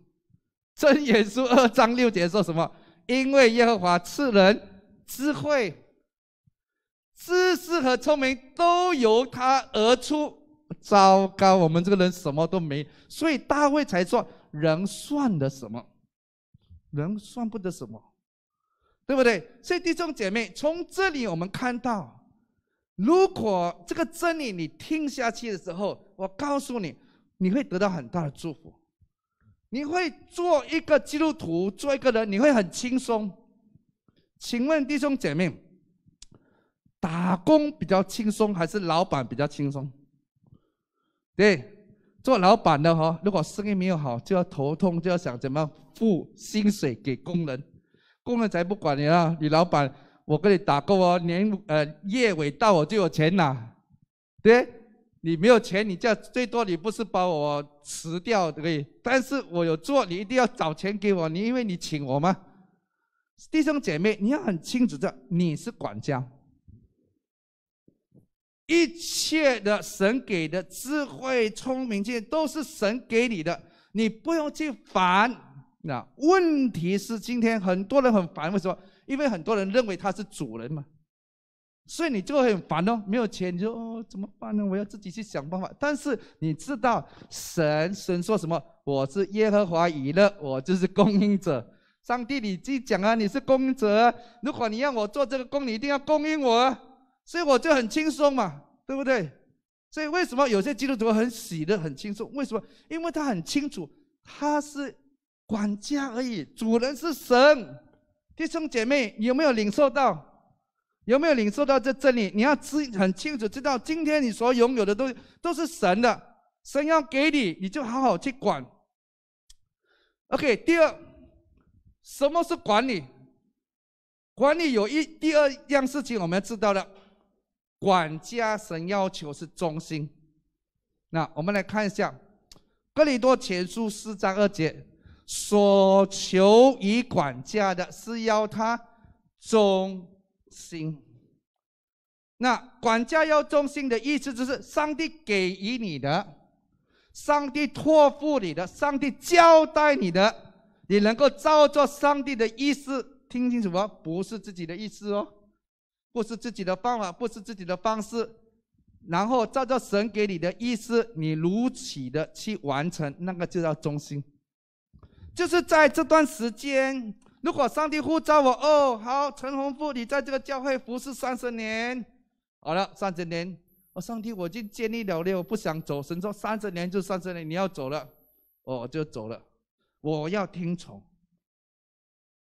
真言书二章六节说什么？因为耶和华赐人智慧、知识和聪明都由他而出。糟糕，我们这个人什么都没，所以大卫才说。人算的什么？人算不得什么，对不对？所以弟兄姐妹，从这里我们看到，如果这个真理你听下去的时候，我告诉你，你会得到很大的祝福。你会做一个基督徒，做一个人，你会很轻松。请问弟兄姐妹，打工比较轻松，还是老板比较轻松？对。做老板的哈，如果生意没有好，就要头痛，就要想怎么付薪水给工人，工人才不管你啊！你老板，我跟你打工哦，年呃月尾到我就有钱拿，对？你没有钱，你这最多你不是把我辞掉可以？但是我有做，你一定要找钱给我，你因为你请我吗？弟兄姐妹，你要很清楚的，你是管家。一切的神给的智慧、聪明，这些都是神给你的，你不用去烦。那问题是，今天很多人很烦，为什么？因为很多人认为他是主人嘛，所以你就会很烦哦。没有钱，你就哦怎么办呢？我要自己去想办法。但是你知道，神神说什么？我是耶和华以勒，我就是供应者。上帝，你自己讲啊，你是供应者。如果你让我做这个工，你一定要供应我。啊所以我就很轻松嘛，对不对？所以为什么有些基督徒很喜乐、很轻松？为什么？因为他很清楚，他是管家而已，主人是神。弟兄姐妹，你有没有领受到？有没有领受到这真理？你要知很清楚知道，今天你所拥有的东西都是神的，神要给你，你就好好去管。OK，第二，什么是管理？管理有一第二样事情我们要知道的，管家神要求是忠心。那我们来看一下《哥林多前书》四章二节，所求于管家的是要他忠心。那管家要忠心的意思就是，上帝给予你的，上帝托付你的，上帝交代你的，你能够照着上帝的意思。听清楚吗？不是自己的意思哦，不是自己的方法，不是自己的方式，然后照着神给你的意思，你如期的去完成，那个就叫忠心。就是在这段时间，如果上帝呼召我，哦，好，陈洪富，你在这个教会服侍三十年，好了，三十年，哦，上帝，我已经尽力了了，我不想走。神说三十年就三十年，你要走了，哦，我就走了，我要听从。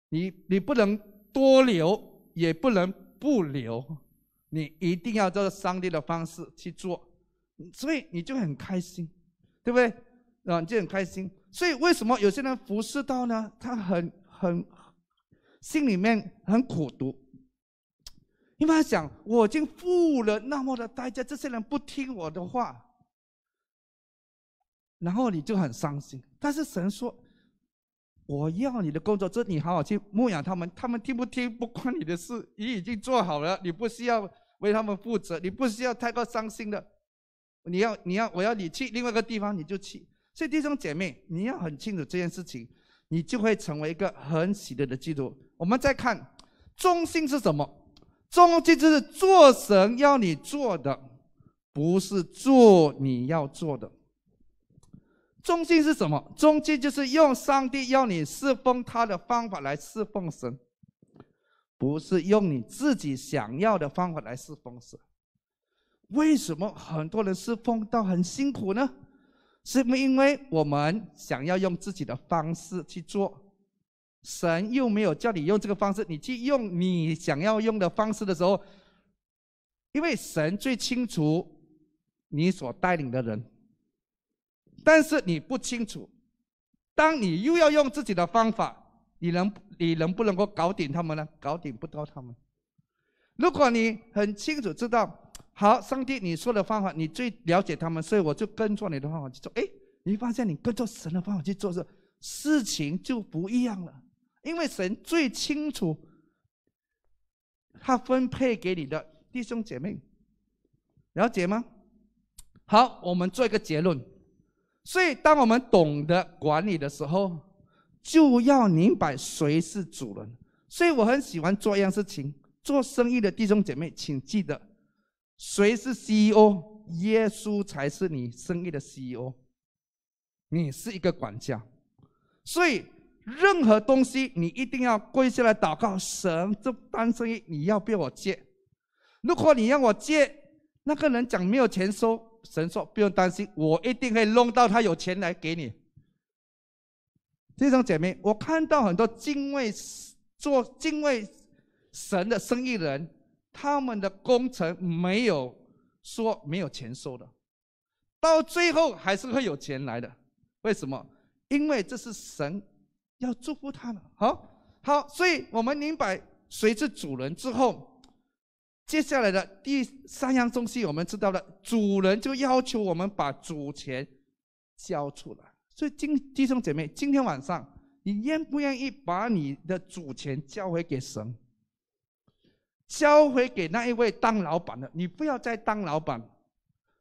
你你不能多留，也不能不留，你一定要照着上帝的方式去做，所以你就很开心，对不对？啊，你就很开心。所以为什么有些人服侍到呢？他很很心里面很苦毒，因为他想我已经付了那么的代价，这些人不听我的话，然后你就很伤心。但是神说，我要你的工作，这你好好去牧养他们，他们听不听不关你的事，你已经做好了，你不需要为他们负责，你不需要太过伤心的。你要你要我要你去另外一个地方，你就去。所以弟兄姐妹，你要很清楚这件事情，你就会成为一个很喜乐的基督徒。我们再看，忠心是什么？忠心就是做神要你做的，不是做你要做的。忠心是什么？忠心就是用上帝要你侍奉他的方法来侍奉神，不是用你自己想要的方法来侍奉神。为什么很多人侍奉到很辛苦呢？是因为我们想要用自己的方式去做，神又没有叫你用这个方式，你去用你想要用的方式的时候，因为神最清楚你所带领的人，但是你不清楚，当你又要用自己的方法，你能你能不能够搞定他们呢？搞定不到他们。如果你很清楚知道。好，上帝，你说的方法，你最了解他们，所以我就跟着你的方法去做。哎，你发现你跟着神的方法去做，事，事情就不一样了。因为神最清楚他分配给你的弟兄姐妹，了解吗？好，我们做一个结论。所以，当我们懂得管理的时候，就要明白谁是主人。所以，我很喜欢做一样事情。做生意的弟兄姐妹，请记得。谁是 CEO？耶稣才是你生意的 CEO。你是一个管家，所以任何东西你一定要跪下来祷告神。这单生意你要不要我借？如果你让我借，那个人讲没有钱收，神说不用担心，我一定会弄到他有钱来给你。弟兄姐妹，我看到很多敬畏做敬畏神的生意人。他们的工程没有说没有钱收的，到最后还是会有钱来的。为什么？因为这是神要祝福他们。好，好，所以我们明白谁是主人之后，接下来的第三样东西我们知道了，主人就要求我们把主权交出来。所以，今弟兄姐妹，今天晚上你愿不愿意把你的主权交回给神？交回给那一位当老板的，你不要再当老板，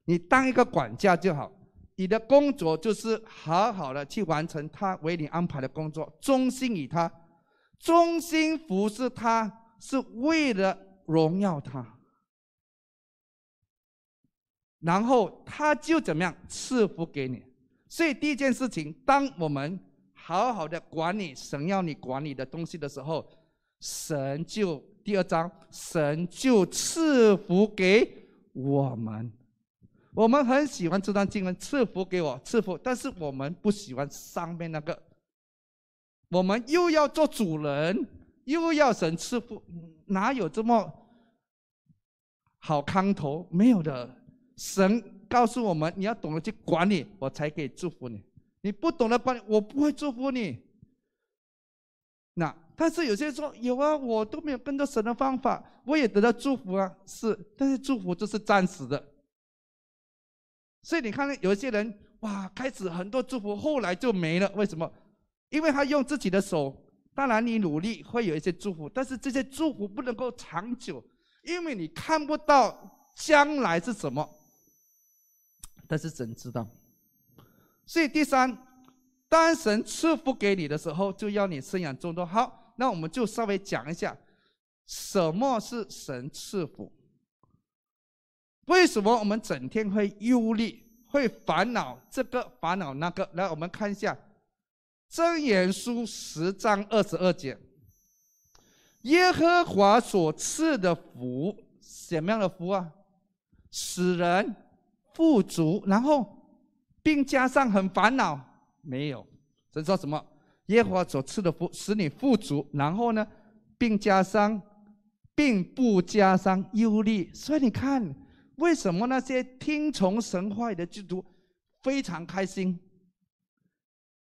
你当一个管家就好。你的工作就是好好的去完成他为你安排的工作，忠心于他，忠心服侍他，是为了荣耀他。然后他就怎么样赐福给你。所以第一件事情，当我们好好的管理神要你管理的东西的时候，神就。第二章，神就赐福给我们。我们很喜欢这段经文，赐福给我，赐福，但是我们不喜欢上面那个。我们又要做主人，又要神赐福，哪有这么好康头？没有的。神告诉我们，你要懂得去管理，我才可以祝福你。你不懂得管理，我不会祝福你。那但是有些人说有啊，我都没有跟着神的方法，我也得到祝福啊。是，但是祝福就是暂时的。所以你看，有些人哇，开始很多祝福，后来就没了。为什么？因为他用自己的手，当然你努力会有一些祝福，但是这些祝福不能够长久，因为你看不到将来是什么。但是神知道，所以第三，当神赐福给你的时候，就要你生养众多。好，那我们就稍微讲一下，什么是神赐福？为什么我们整天会忧虑、会烦恼这个烦恼那个？来，我们看一下。箴言书十章二十二节，耶和华所赐的福，什么样的福啊？使人富足，然后并加上很烦恼，没有。这说什么？耶和华所赐的福，使你富足，然后呢，并加上，并不加上忧虑。所以你看，为什么那些听从神话的基督非常开心？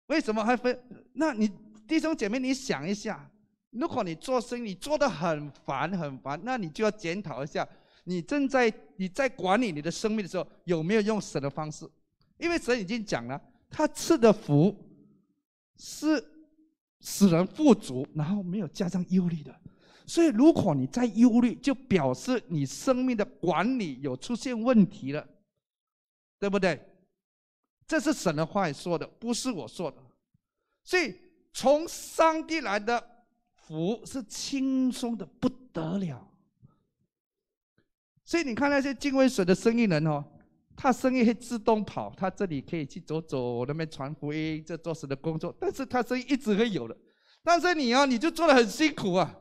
为什么还非？那你弟兄姐妹，你想一下，如果你做生意做得很烦很烦，那你就要检讨一下，你正在你在管理你的生命的时候，有没有用神的方式？因为神已经讲了，他赐的福是使人富足，然后没有加上忧虑的。所以，如果你在忧虑，就表示你生命的管理有出现问题了，对不对？这是神的话说的，不是我说的。所以从上帝来的福是轻松的不得了。所以你看那些敬畏神的生意人哦，他生意会自动跑，他这里可以去走走，那边传福音，这做神的工作，但是他生意一直会有的。但是你哦，你就做的很辛苦啊，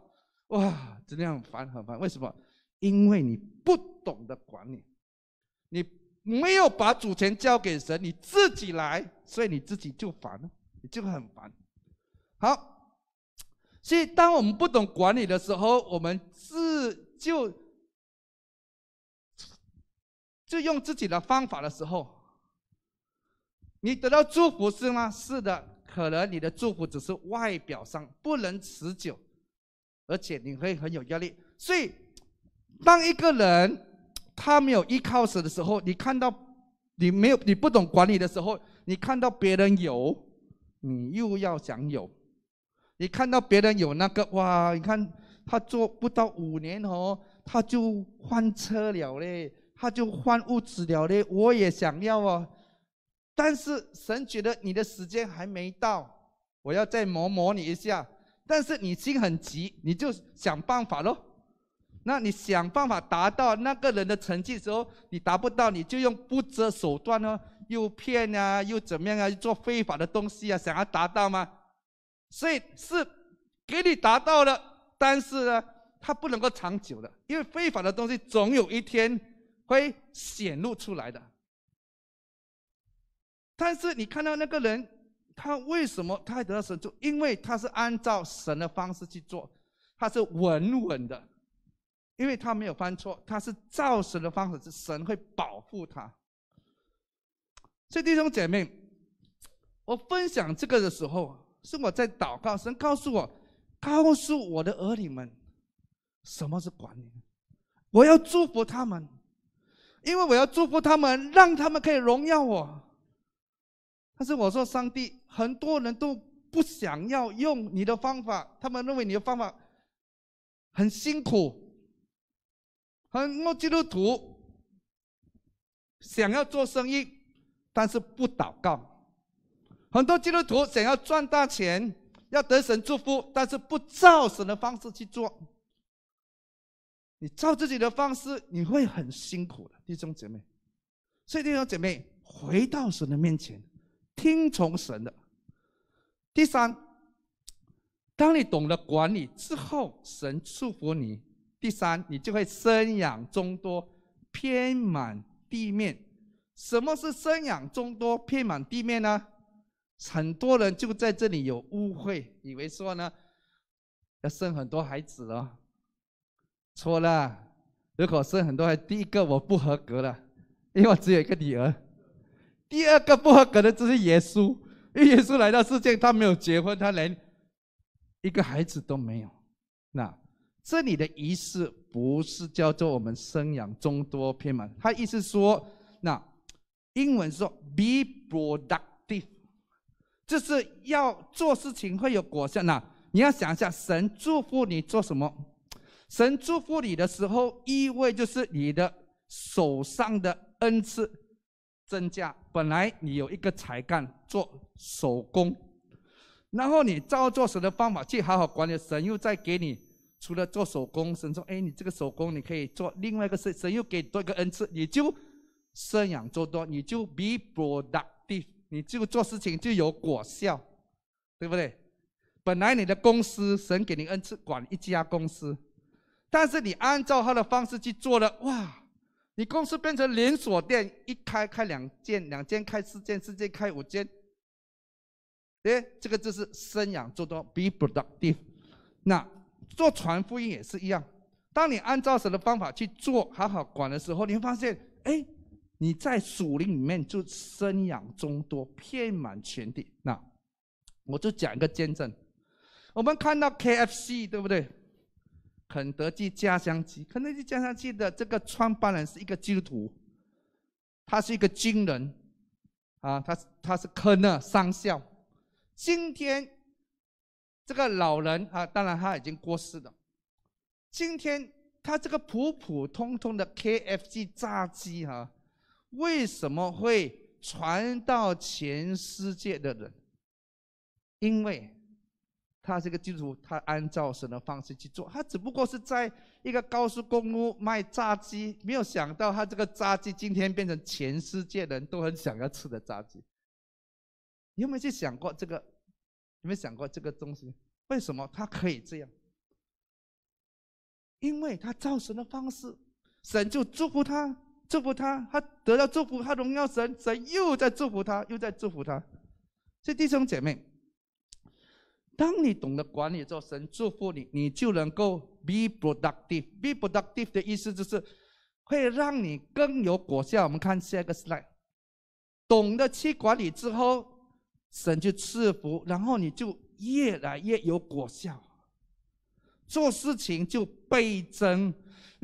哇，真的很烦很烦。为什么？因为你不懂得管理，你。没有把主权交给神，你自己来，所以你自己就烦了，你就很烦。好，所以当我们不懂管理的时候，我们自就就用自己的方法的时候，你得到祝福是吗？是的，可能你的祝福只是外表上不能持久，而且你会很有压力。所以，当一个人。他没有依靠时的时候，你看到你没有你不懂管理的时候，你看到别人有，你又要想有；你看到别人有那个哇，你看他做不到五年哦，他就换车了嘞，他就换物质了嘞，我也想要哦。但是神觉得你的时间还没到，我要再磨磨你一下。但是你心很急，你就想办法喽。那你想办法达到那个人的成绩的时候，你达不到，你就用不择手段哦，又骗啊，又怎么样啊，做非法的东西啊，想要达到吗？所以是给你达到了，但是呢，它不能够长久的，因为非法的东西总有一天会显露出来的。但是你看到那个人，他为什么他会得到神助？因为他是按照神的方式去做，他是稳稳的。因为他没有犯错，他是造神的方式，是神会保护他。所以弟兄姐妹，我分享这个的时候，是我在祷告，神告诉我，告诉我的儿女们，什么是管理？我要祝福他们，因为我要祝福他们，让他们可以荣耀我。但是我说，上帝，很多人都不想要用你的方法，他们认为你的方法很辛苦。很多基督徒想要做生意，但是不祷告；很多基督徒想要赚大钱，要得神祝福，但是不照神的方式去做。你照自己的方式，你会很辛苦的，弟兄姐妹。所以弟兄姐妹，回到神的面前，听从神的。第三，当你懂得管理之后，神祝福你。第三，你就会生养众多，遍满地面。什么是生养众多，遍满地面呢？很多人就在这里有误会，以为说呢，要生很多孩子了。错了，如果生很多孩，第一个我不合格了，因为我只有一个女儿。第二个不合格的就是耶稣，因为耶稣来到世界，他没有结婚，他连一个孩子都没有。那这里的仪式不是叫做我们生养众多偏满，他意思说，那英文说 be productive，就是要做事情会有果效。那你要想一下，神祝福你做什么？神祝福你的时候，意味就是你的手上的恩赐增加。本来你有一个才干做手工，然后你照做神的方法去好好管理，神又再给你除了做手工，神说：“哎，你这个手工你可以做另外一个事，神又给你多一个恩赐，你就生养做多，你就 be productive，你就做事情就有果效，对不对？本来你的公司神给你恩赐管一家公司。”但是你按照他的方式去做了，哇！你公司变成连锁店，一开开两间，两间开四间，四间开五间。哎，这个就是生养做多，be productive。那做传福音也是一样，当你按照神的方法去做，好好管的时候，你会发现，哎，你在属灵里面就生养众多，遍满全地。那我就讲一个见证，我们看到 KFC，对不对？肯德基家乡鸡，肯德基家乡鸡的这个创办人是一个基督徒，他是一个军人，啊，他他是科纳上校。今天这个老人啊，当然他已经过世了。今天他这个普普通通的 KFC 炸鸡哈，为什么会传到全世界的人？因为。他是个基督徒，他按照神的方式去做。他只不过是在一个高速公路卖炸鸡，没有想到他这个炸鸡今天变成全世界人都很想要吃的炸鸡。你有没有去想过这个？有没有想过这个东西？为什么他可以这样？因为他造神的方式，神就祝福他，祝福他，他得到祝福，他荣耀神，神又在祝福他，又在祝福他。所以弟兄姐妹。当你懂得管理之后，神祝福你，你就能够 be productive。be productive 的意思就是会让你更有果效。我们看下一个 slide。懂得去管理之后，神就赐福，然后你就越来越有果效，做事情就倍增。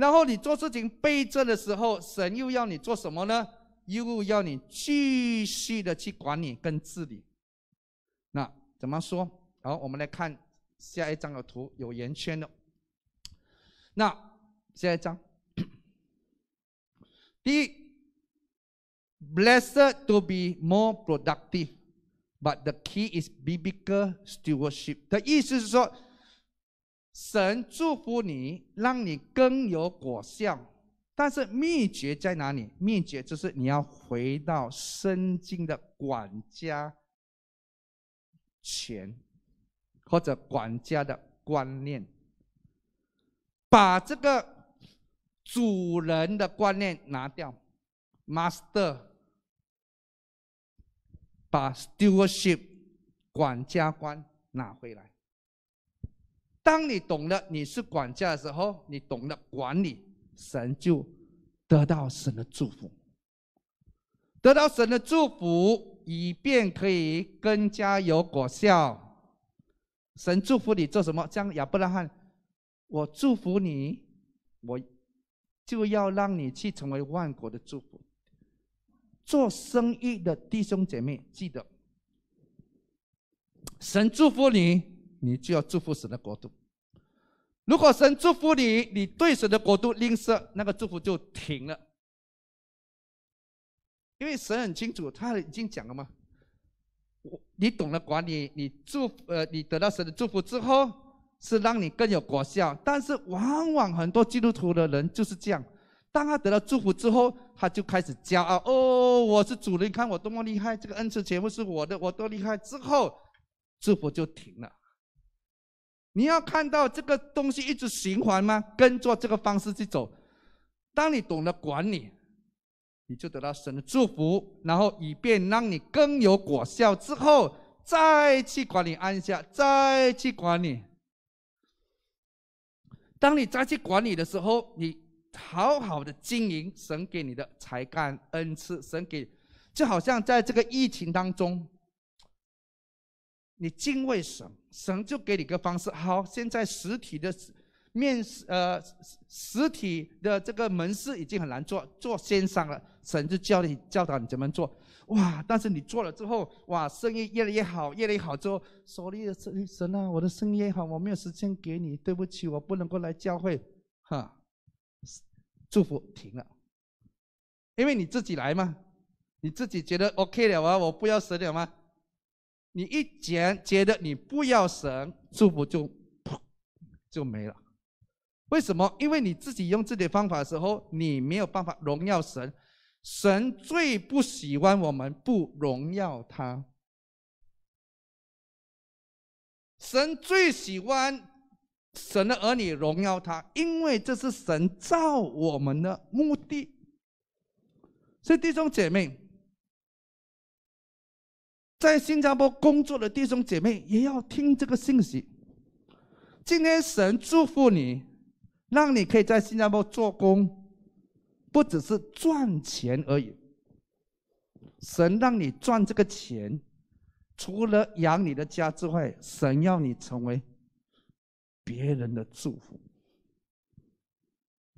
然后你做事情倍增的时候，神又要你做什么呢？又要你继续的去管理跟治理。那怎么说？好，我们来看下一张的图，有圆圈的。那下一张，第一，blessed to be more productive，but the key is biblical stewardship。的意思是说，神祝福你，让你更有果效，但是秘诀在哪里？秘诀就是你要回到圣经的管家权。或者管家的观念，把这个主人的观念拿掉，master，把 stewardship 管家观拿回来。当你懂得你是管家的时候，你懂得管理，神就得到神的祝福，得到神的祝福，以便可以更加有果效。神祝福你做什么？像亚伯拉罕，我祝福你，我就要让你去成为万国的祝福。做生意的弟兄姐妹，记得，神祝福你，你就要祝福神的国度。如果神祝福你，你对神的国度吝啬，那个祝福就停了。因为神很清楚，他已经讲了嘛。我你懂得管理，你祝呃，你得到神的祝福之后，是让你更有果效。但是往往很多基督徒的人就是这样，当他得到祝福之后，他就开始骄傲。哦，我是主人，看我多么厉害，这个恩赐全部是我的，我多厉害。之后，祝福就停了。你要看到这个东西一直循环吗？跟着这个方式去走。当你懂得管理，你就得到神的祝福，然后以便让你更有果效之后，再去管理按下，再去管理。当你再去管理的时候，你好好的经营神给你的才干恩赐，神给，就好像在这个疫情当中，你敬畏神，神就给你个方式。好，现在实体的面呃实体的这个门市已经很难做，做线上了，神就教你教导你怎么做。哇！但是你做了之后，哇，生意越来越好，越来越好之后，手里的神神啊，我的生意也好，我没有时间给你，对不起，我不能够来教会，哈，祝福停了，因为你自己来嘛，你自己觉得 OK 了啊，我不要神了吗？你一觉觉得你不要神，祝福就就没了。为什么？因为你自己用自己的方法的时候，你没有办法荣耀神。神最不喜欢我们不荣耀他，神最喜欢神的儿女荣耀他，因为这是神造我们的目的。所以弟兄姐妹，在新加坡工作的弟兄姐妹也要听这个信息。今天神祝福你，让你可以在新加坡做工。不只是赚钱而已，神让你赚这个钱，除了养你的家之外，神要你成为别人的祝福。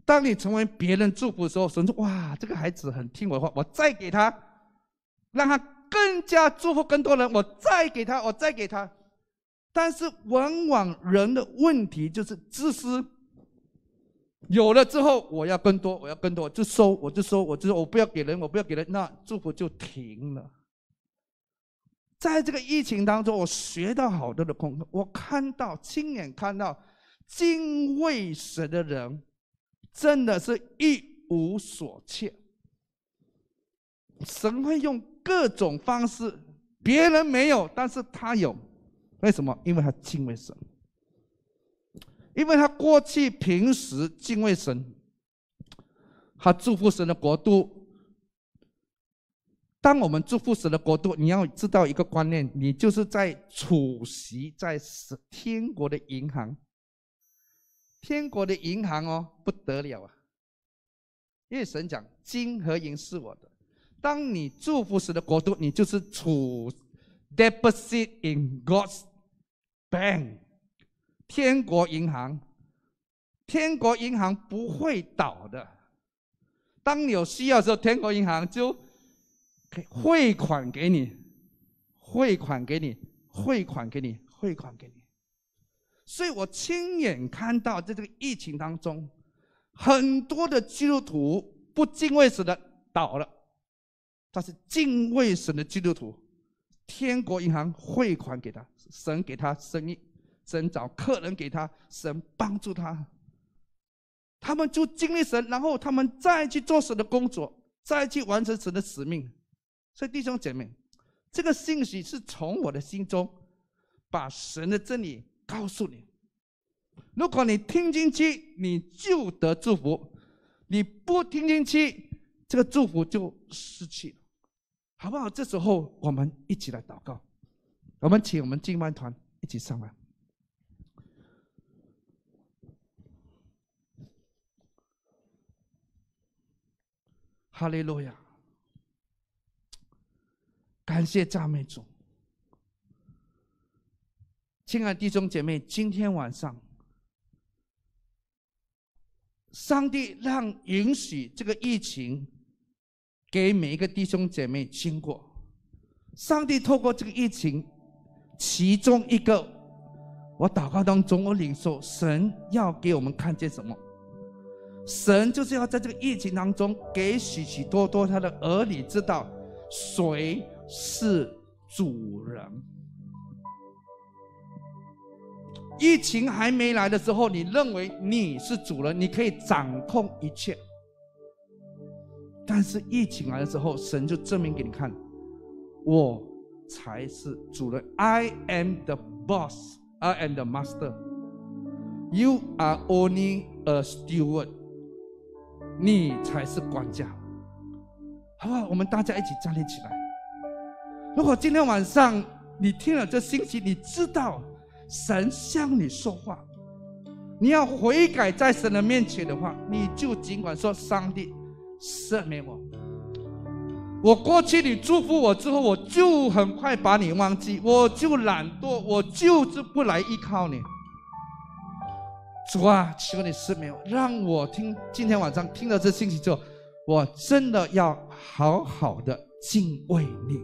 当你成为别人祝福的时候，神说：“哇，这个孩子很听我的话，我再给他，让他更加祝福更多人。我再给他，我再给他。”但是往往人的问题就是自私。有了之后，我要更多，我要更多，就收，我就收，我就说我不要给人，我不要给人，那祝福就停了。在这个疫情当中，我学到好多的功课，我看到亲眼看到敬畏神的人，真的是一无所欠。神会用各种方式，别人没有，但是他有，为什么？因为他敬畏神。因为他过去平时敬畏神，他祝福神的国度。当我们祝福神的国度，你要知道一个观念，你就是在储蓄在天国的银行。天国的银行哦，不得了啊！因为神讲金和银是我的。当你祝福神的国度，你就是储 deposit in God's bank。天国银行，天国银行不会倒的。当你有需要的时候，天国银行就汇款给你，汇款给你，汇款给你，汇款给你。所以我亲眼看到，在这个疫情当中，很多的基督徒不敬畏神的倒了，他是敬畏神的基督徒，天国银行汇款给他，神给他生意。神找客人给他，神帮助他，他们就经历神，然后他们再去做神的工作，再去完成神的使命。所以弟兄姐妹，这个信息是从我的心中把神的真理告诉你。如果你听进去，你就得祝福；你不听进去，这个祝福就失去了，好不好？这时候我们一起来祷告，我们请我们敬拜团一起上来。哈利路亚！感谢赞美主，亲爱的弟兄姐妹，今天晚上，上帝让允许这个疫情给每一个弟兄姐妹经过。上帝透过这个疫情，其中一个，我祷告当中，我领受神要给我们看见什么？神就是要在这个疫情当中，给许许多多他的儿女知道，谁是主人。疫情还没来的时候，你认为你是主人，你可以掌控一切。但是疫情来的时候，神就证明给你看，我才是主人。I am the boss. I am the master. You are only a steward. 你才是管家，好不好？我们大家一起站立起来。如果今天晚上你听了这信息，你知道神向你说话，你要悔改在神的面前的话，你就尽管说：“上帝赦免我。”我过去你祝福我之后，我就很快把你忘记，我就懒惰，我就是不来依靠你。主啊，求你赦免我，让我听今天晚上听到这信息之后，我真的要好好的敬畏你，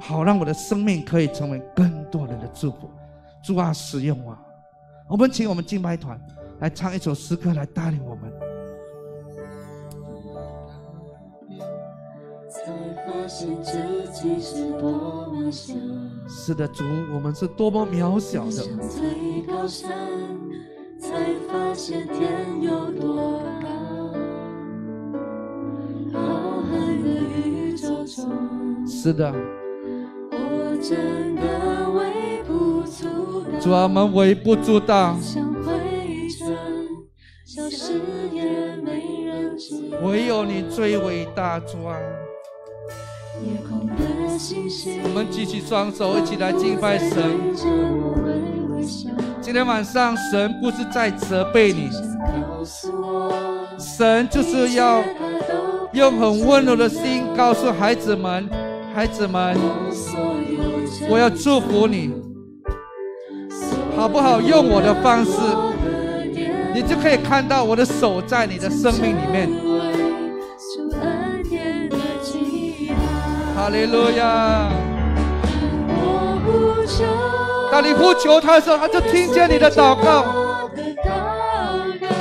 好让我的生命可以成为更多人的祝福。主啊，使用我。我们请我们敬拜团来唱一首诗歌来带领我们。发现自己是多么小，是的，主，我们是多么渺小的。上最高山，才发现天有多高。浩瀚的宇宙中，是的，我真的微不足道。主啊，我们微不足道。唯有你最伟大，主啊！夜空的星星，我们举起双手，一起来敬拜神。今天晚上，神不是在责备你，神就是要用很温柔的心告诉孩子们：孩子们，我要祝福你，好不好？用我的方式，你就可以看到我的手在你的生命里面。哈利路亚！我呼求，当你呼求他的时候，他就听见你的祷告，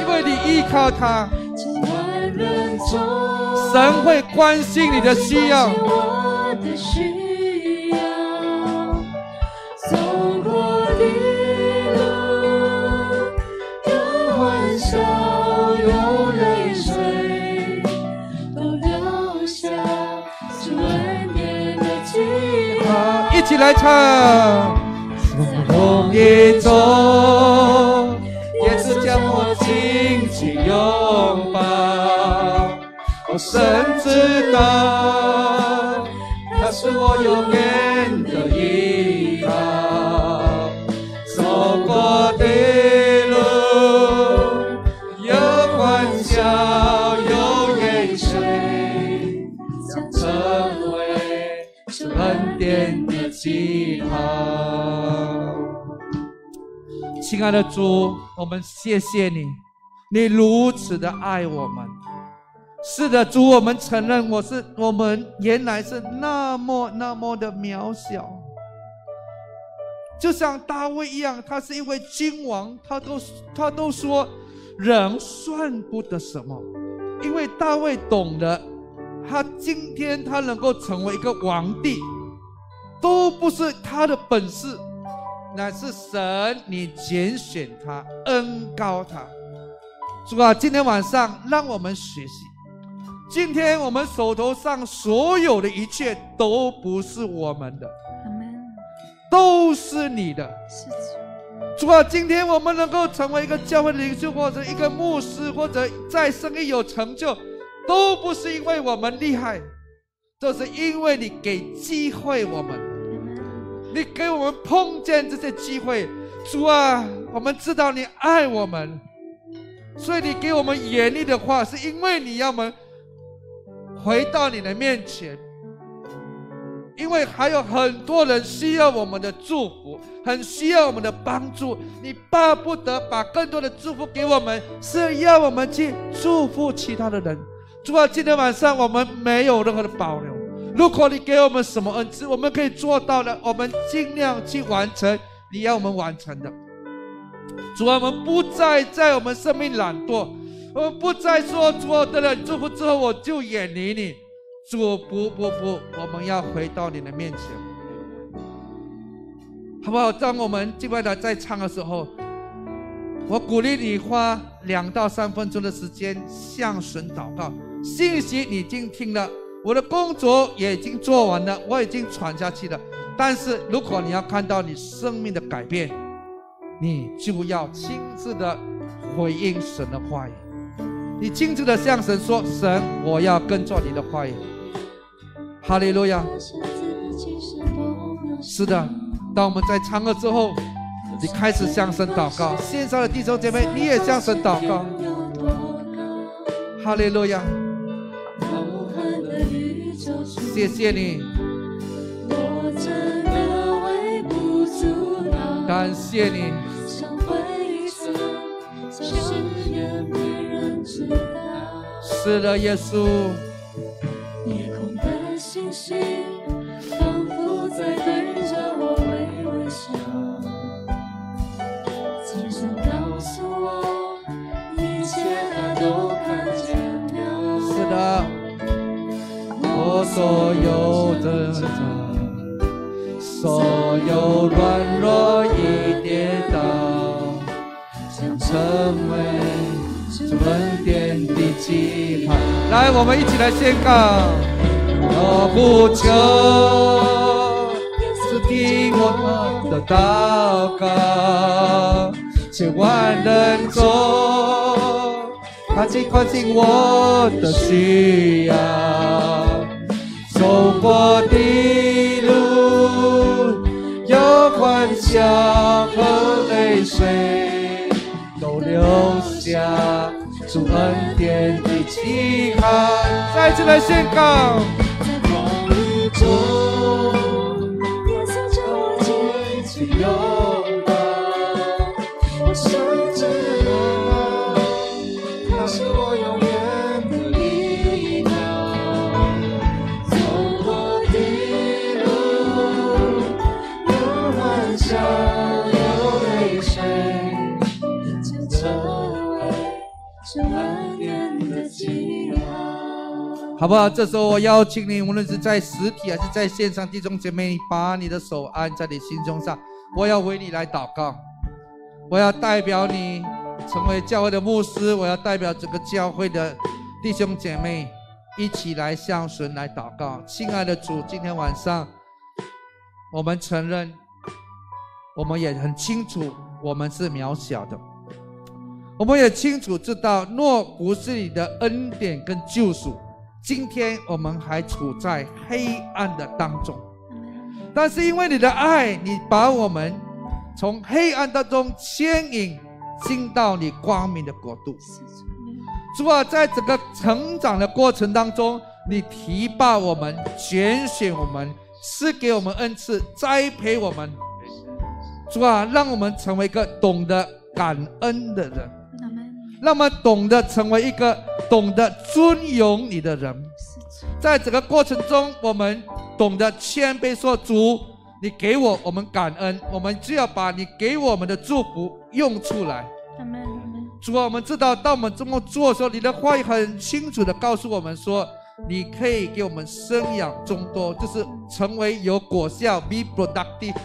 因为你依靠他，神会关心你的需要。来唱。风雨中，也是将我紧紧拥抱。我深知道，他是我永远亲爱的主，我们谢谢你，你如此的爱我们。是的，主，我们承认我是我们原来是那么那么的渺小，就像大卫一样，他是一位君王，他都他都说人算不得什么，因为大卫懂得，他今天他能够成为一个皇帝，都不是他的本事，乃是神你拣选他，恩高他。主啊，今天晚上让我们学习。今天我们手头上所有的一切都不是我们的，阿门。都是你的。是主，主啊，今天我们能够成为一个教会领袖，或者一个牧师，或者在生意有成就，都不是因为我们厉害，这是因为你给机会我们。你给我们碰见这些机会。主啊，我们知道你爱我们，所以你给我们严厉的话，是因为你要我们回到你的面前。因为还有很多人需要我们的祝福，很需要我们的帮助。你巴不得把更多的祝福给我们，是要我们去祝福其他的人。主啊，今天晚上我们没有任何的保留。如果你给我们什么恩赐，我们可以做到的，我们尽量去完成你要我们完成的。主啊，我们不再在我们生命懒惰，我们不再说主啊，得了祝福之后我就远离你。主不不不，我们要回到你的面前，好不好？当我们敬拜台在唱的时候，我鼓励你花两到三分钟的时间向神祷告。信息已经听了，我的工作也已经做完了，我已经传下去了。但是如果你要看到你生命的改变，你就要亲自的回应神的话语。你亲自的向神说：“神，我要跟着你的话语。”哈利路亚。是的，当我们在唱歌之后，你开始向神祷告。线上的弟兄姐妹，你也向神祷告。哈利路亚，谢谢你，我真的微不足道。感谢你，想回一次，像誓言没人知道。是的，耶稣，夜空的星星，仿佛在对着我微微笑。轻声告诉我，一切它都看见了。是的，我所有的所有软弱已跌倒，想成为主恩典的期盼。来，我们一起来宣告。我不求，是听我的祷告，千万人中，他请关心我的需要，走过的路有欢笑和泪水，都留下主恩典的记号。再次来宣告。好不好？这时候我邀请你，无论是在实体还是在线上，弟兄姐妹，把你的手按在你心中上，我要为你来祷告，我要代表你成为教会的牧师，我要代表整个教会的弟兄姐妹一起来向神来祷告。亲爱的主，今天晚上我们承认，我们也很清楚我们是渺小的，我们也清楚知道，若不是你的恩典跟救赎。今天我们还处在黑暗的当中，但是因为你的爱，你把我们从黑暗当中牵引进到你光明的国度。主啊，在整个成长的过程当中，你提拔我们、拣选我们、赐给我们恩赐、栽培我们。主啊，让我们成为一个懂得感恩的人。让我们懂得成为一个懂得尊荣你的人，在整个过程中，我们懂得谦卑，说主，你给我，我们感恩，我们就要把你给我们的祝福用出来。主啊，我们知道，当我们这么做的时候，你的话语很清楚的告诉我们说，你可以给我们生养众多，就是成为有果效，be productive，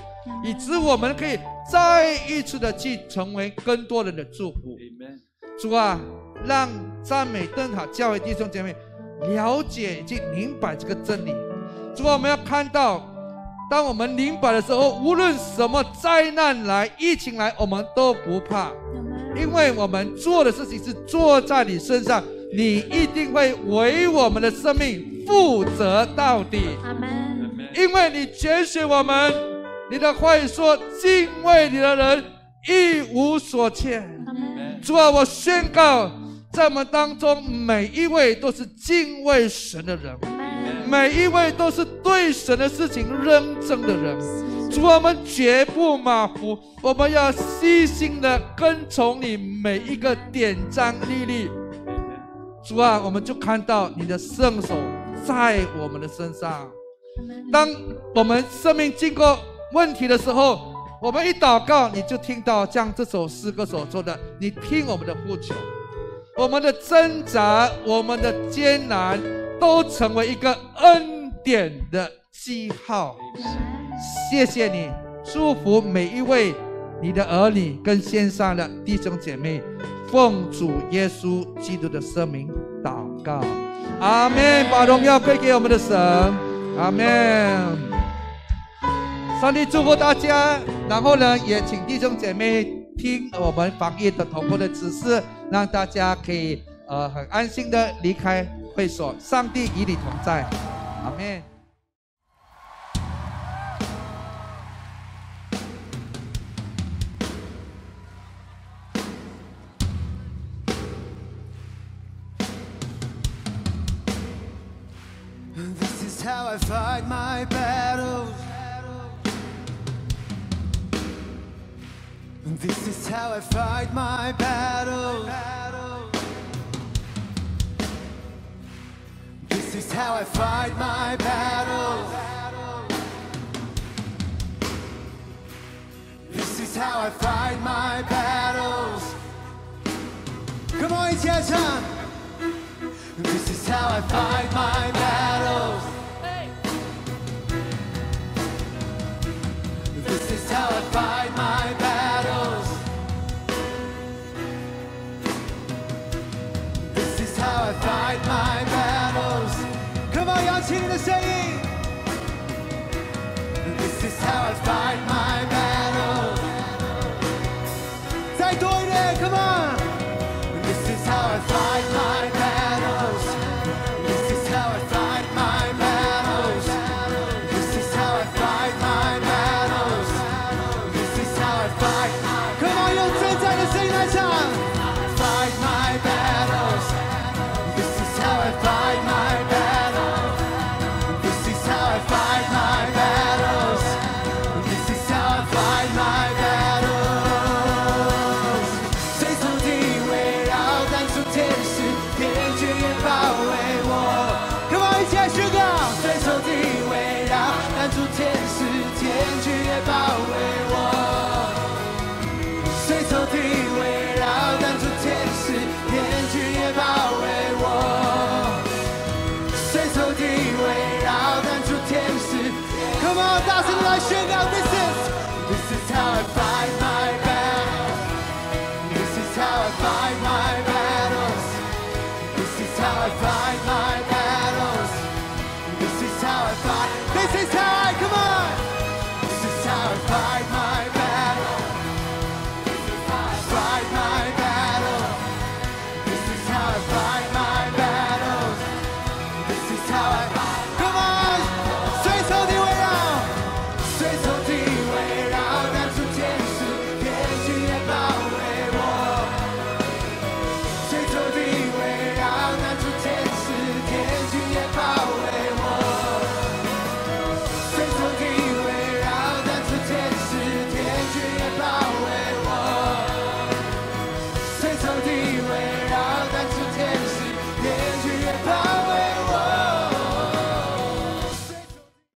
以致我们可以再一次的去成为更多人的祝福。主啊，让赞美灯塔教会弟兄姐妹了解以及明白这个真理。主啊，我们要看到，当我们明白的时候，无论什么灾难来、疫情来，我们都不怕，因为我们做的事情是做在你身上，你一定会为我们的生命负责到底。阿门。因为你拣选我们，你的话语说，敬畏你的人一无所欠。主啊，我宣告，在我们当中每一位都是敬畏神的人，每一位都是对神的事情认真的人。主啊，我们绝不马虎，我们要细心的跟从你每一个典章律例。主啊，我们就看到你的圣手在我们的身上。当我们生命经过问题的时候，我们一祷告，你就听到像这首诗歌所说的：“你听我们的呼求，我们的挣扎，我们的艰难，都成为一个恩典的记号。”谢谢你，祝福每一位你的儿女跟线上的弟兄姐妹，奉主耶稣基督的圣名祷告，阿门。把荣耀归给我们的神，阿门。上帝祝福大家，然后呢，也请弟兄姐妹听我们防疫的同步的指示，让大家可以呃很安心的离开会所。上帝与你同在，阿门。This is how I fight my. how I fight my battles. This is how I fight my battles. This is how I fight my battles. Come on, it's your time. This is how I fight my battles. This is how I fight. fight my battles. Come on, y'all, singing and This is how I fight my battles.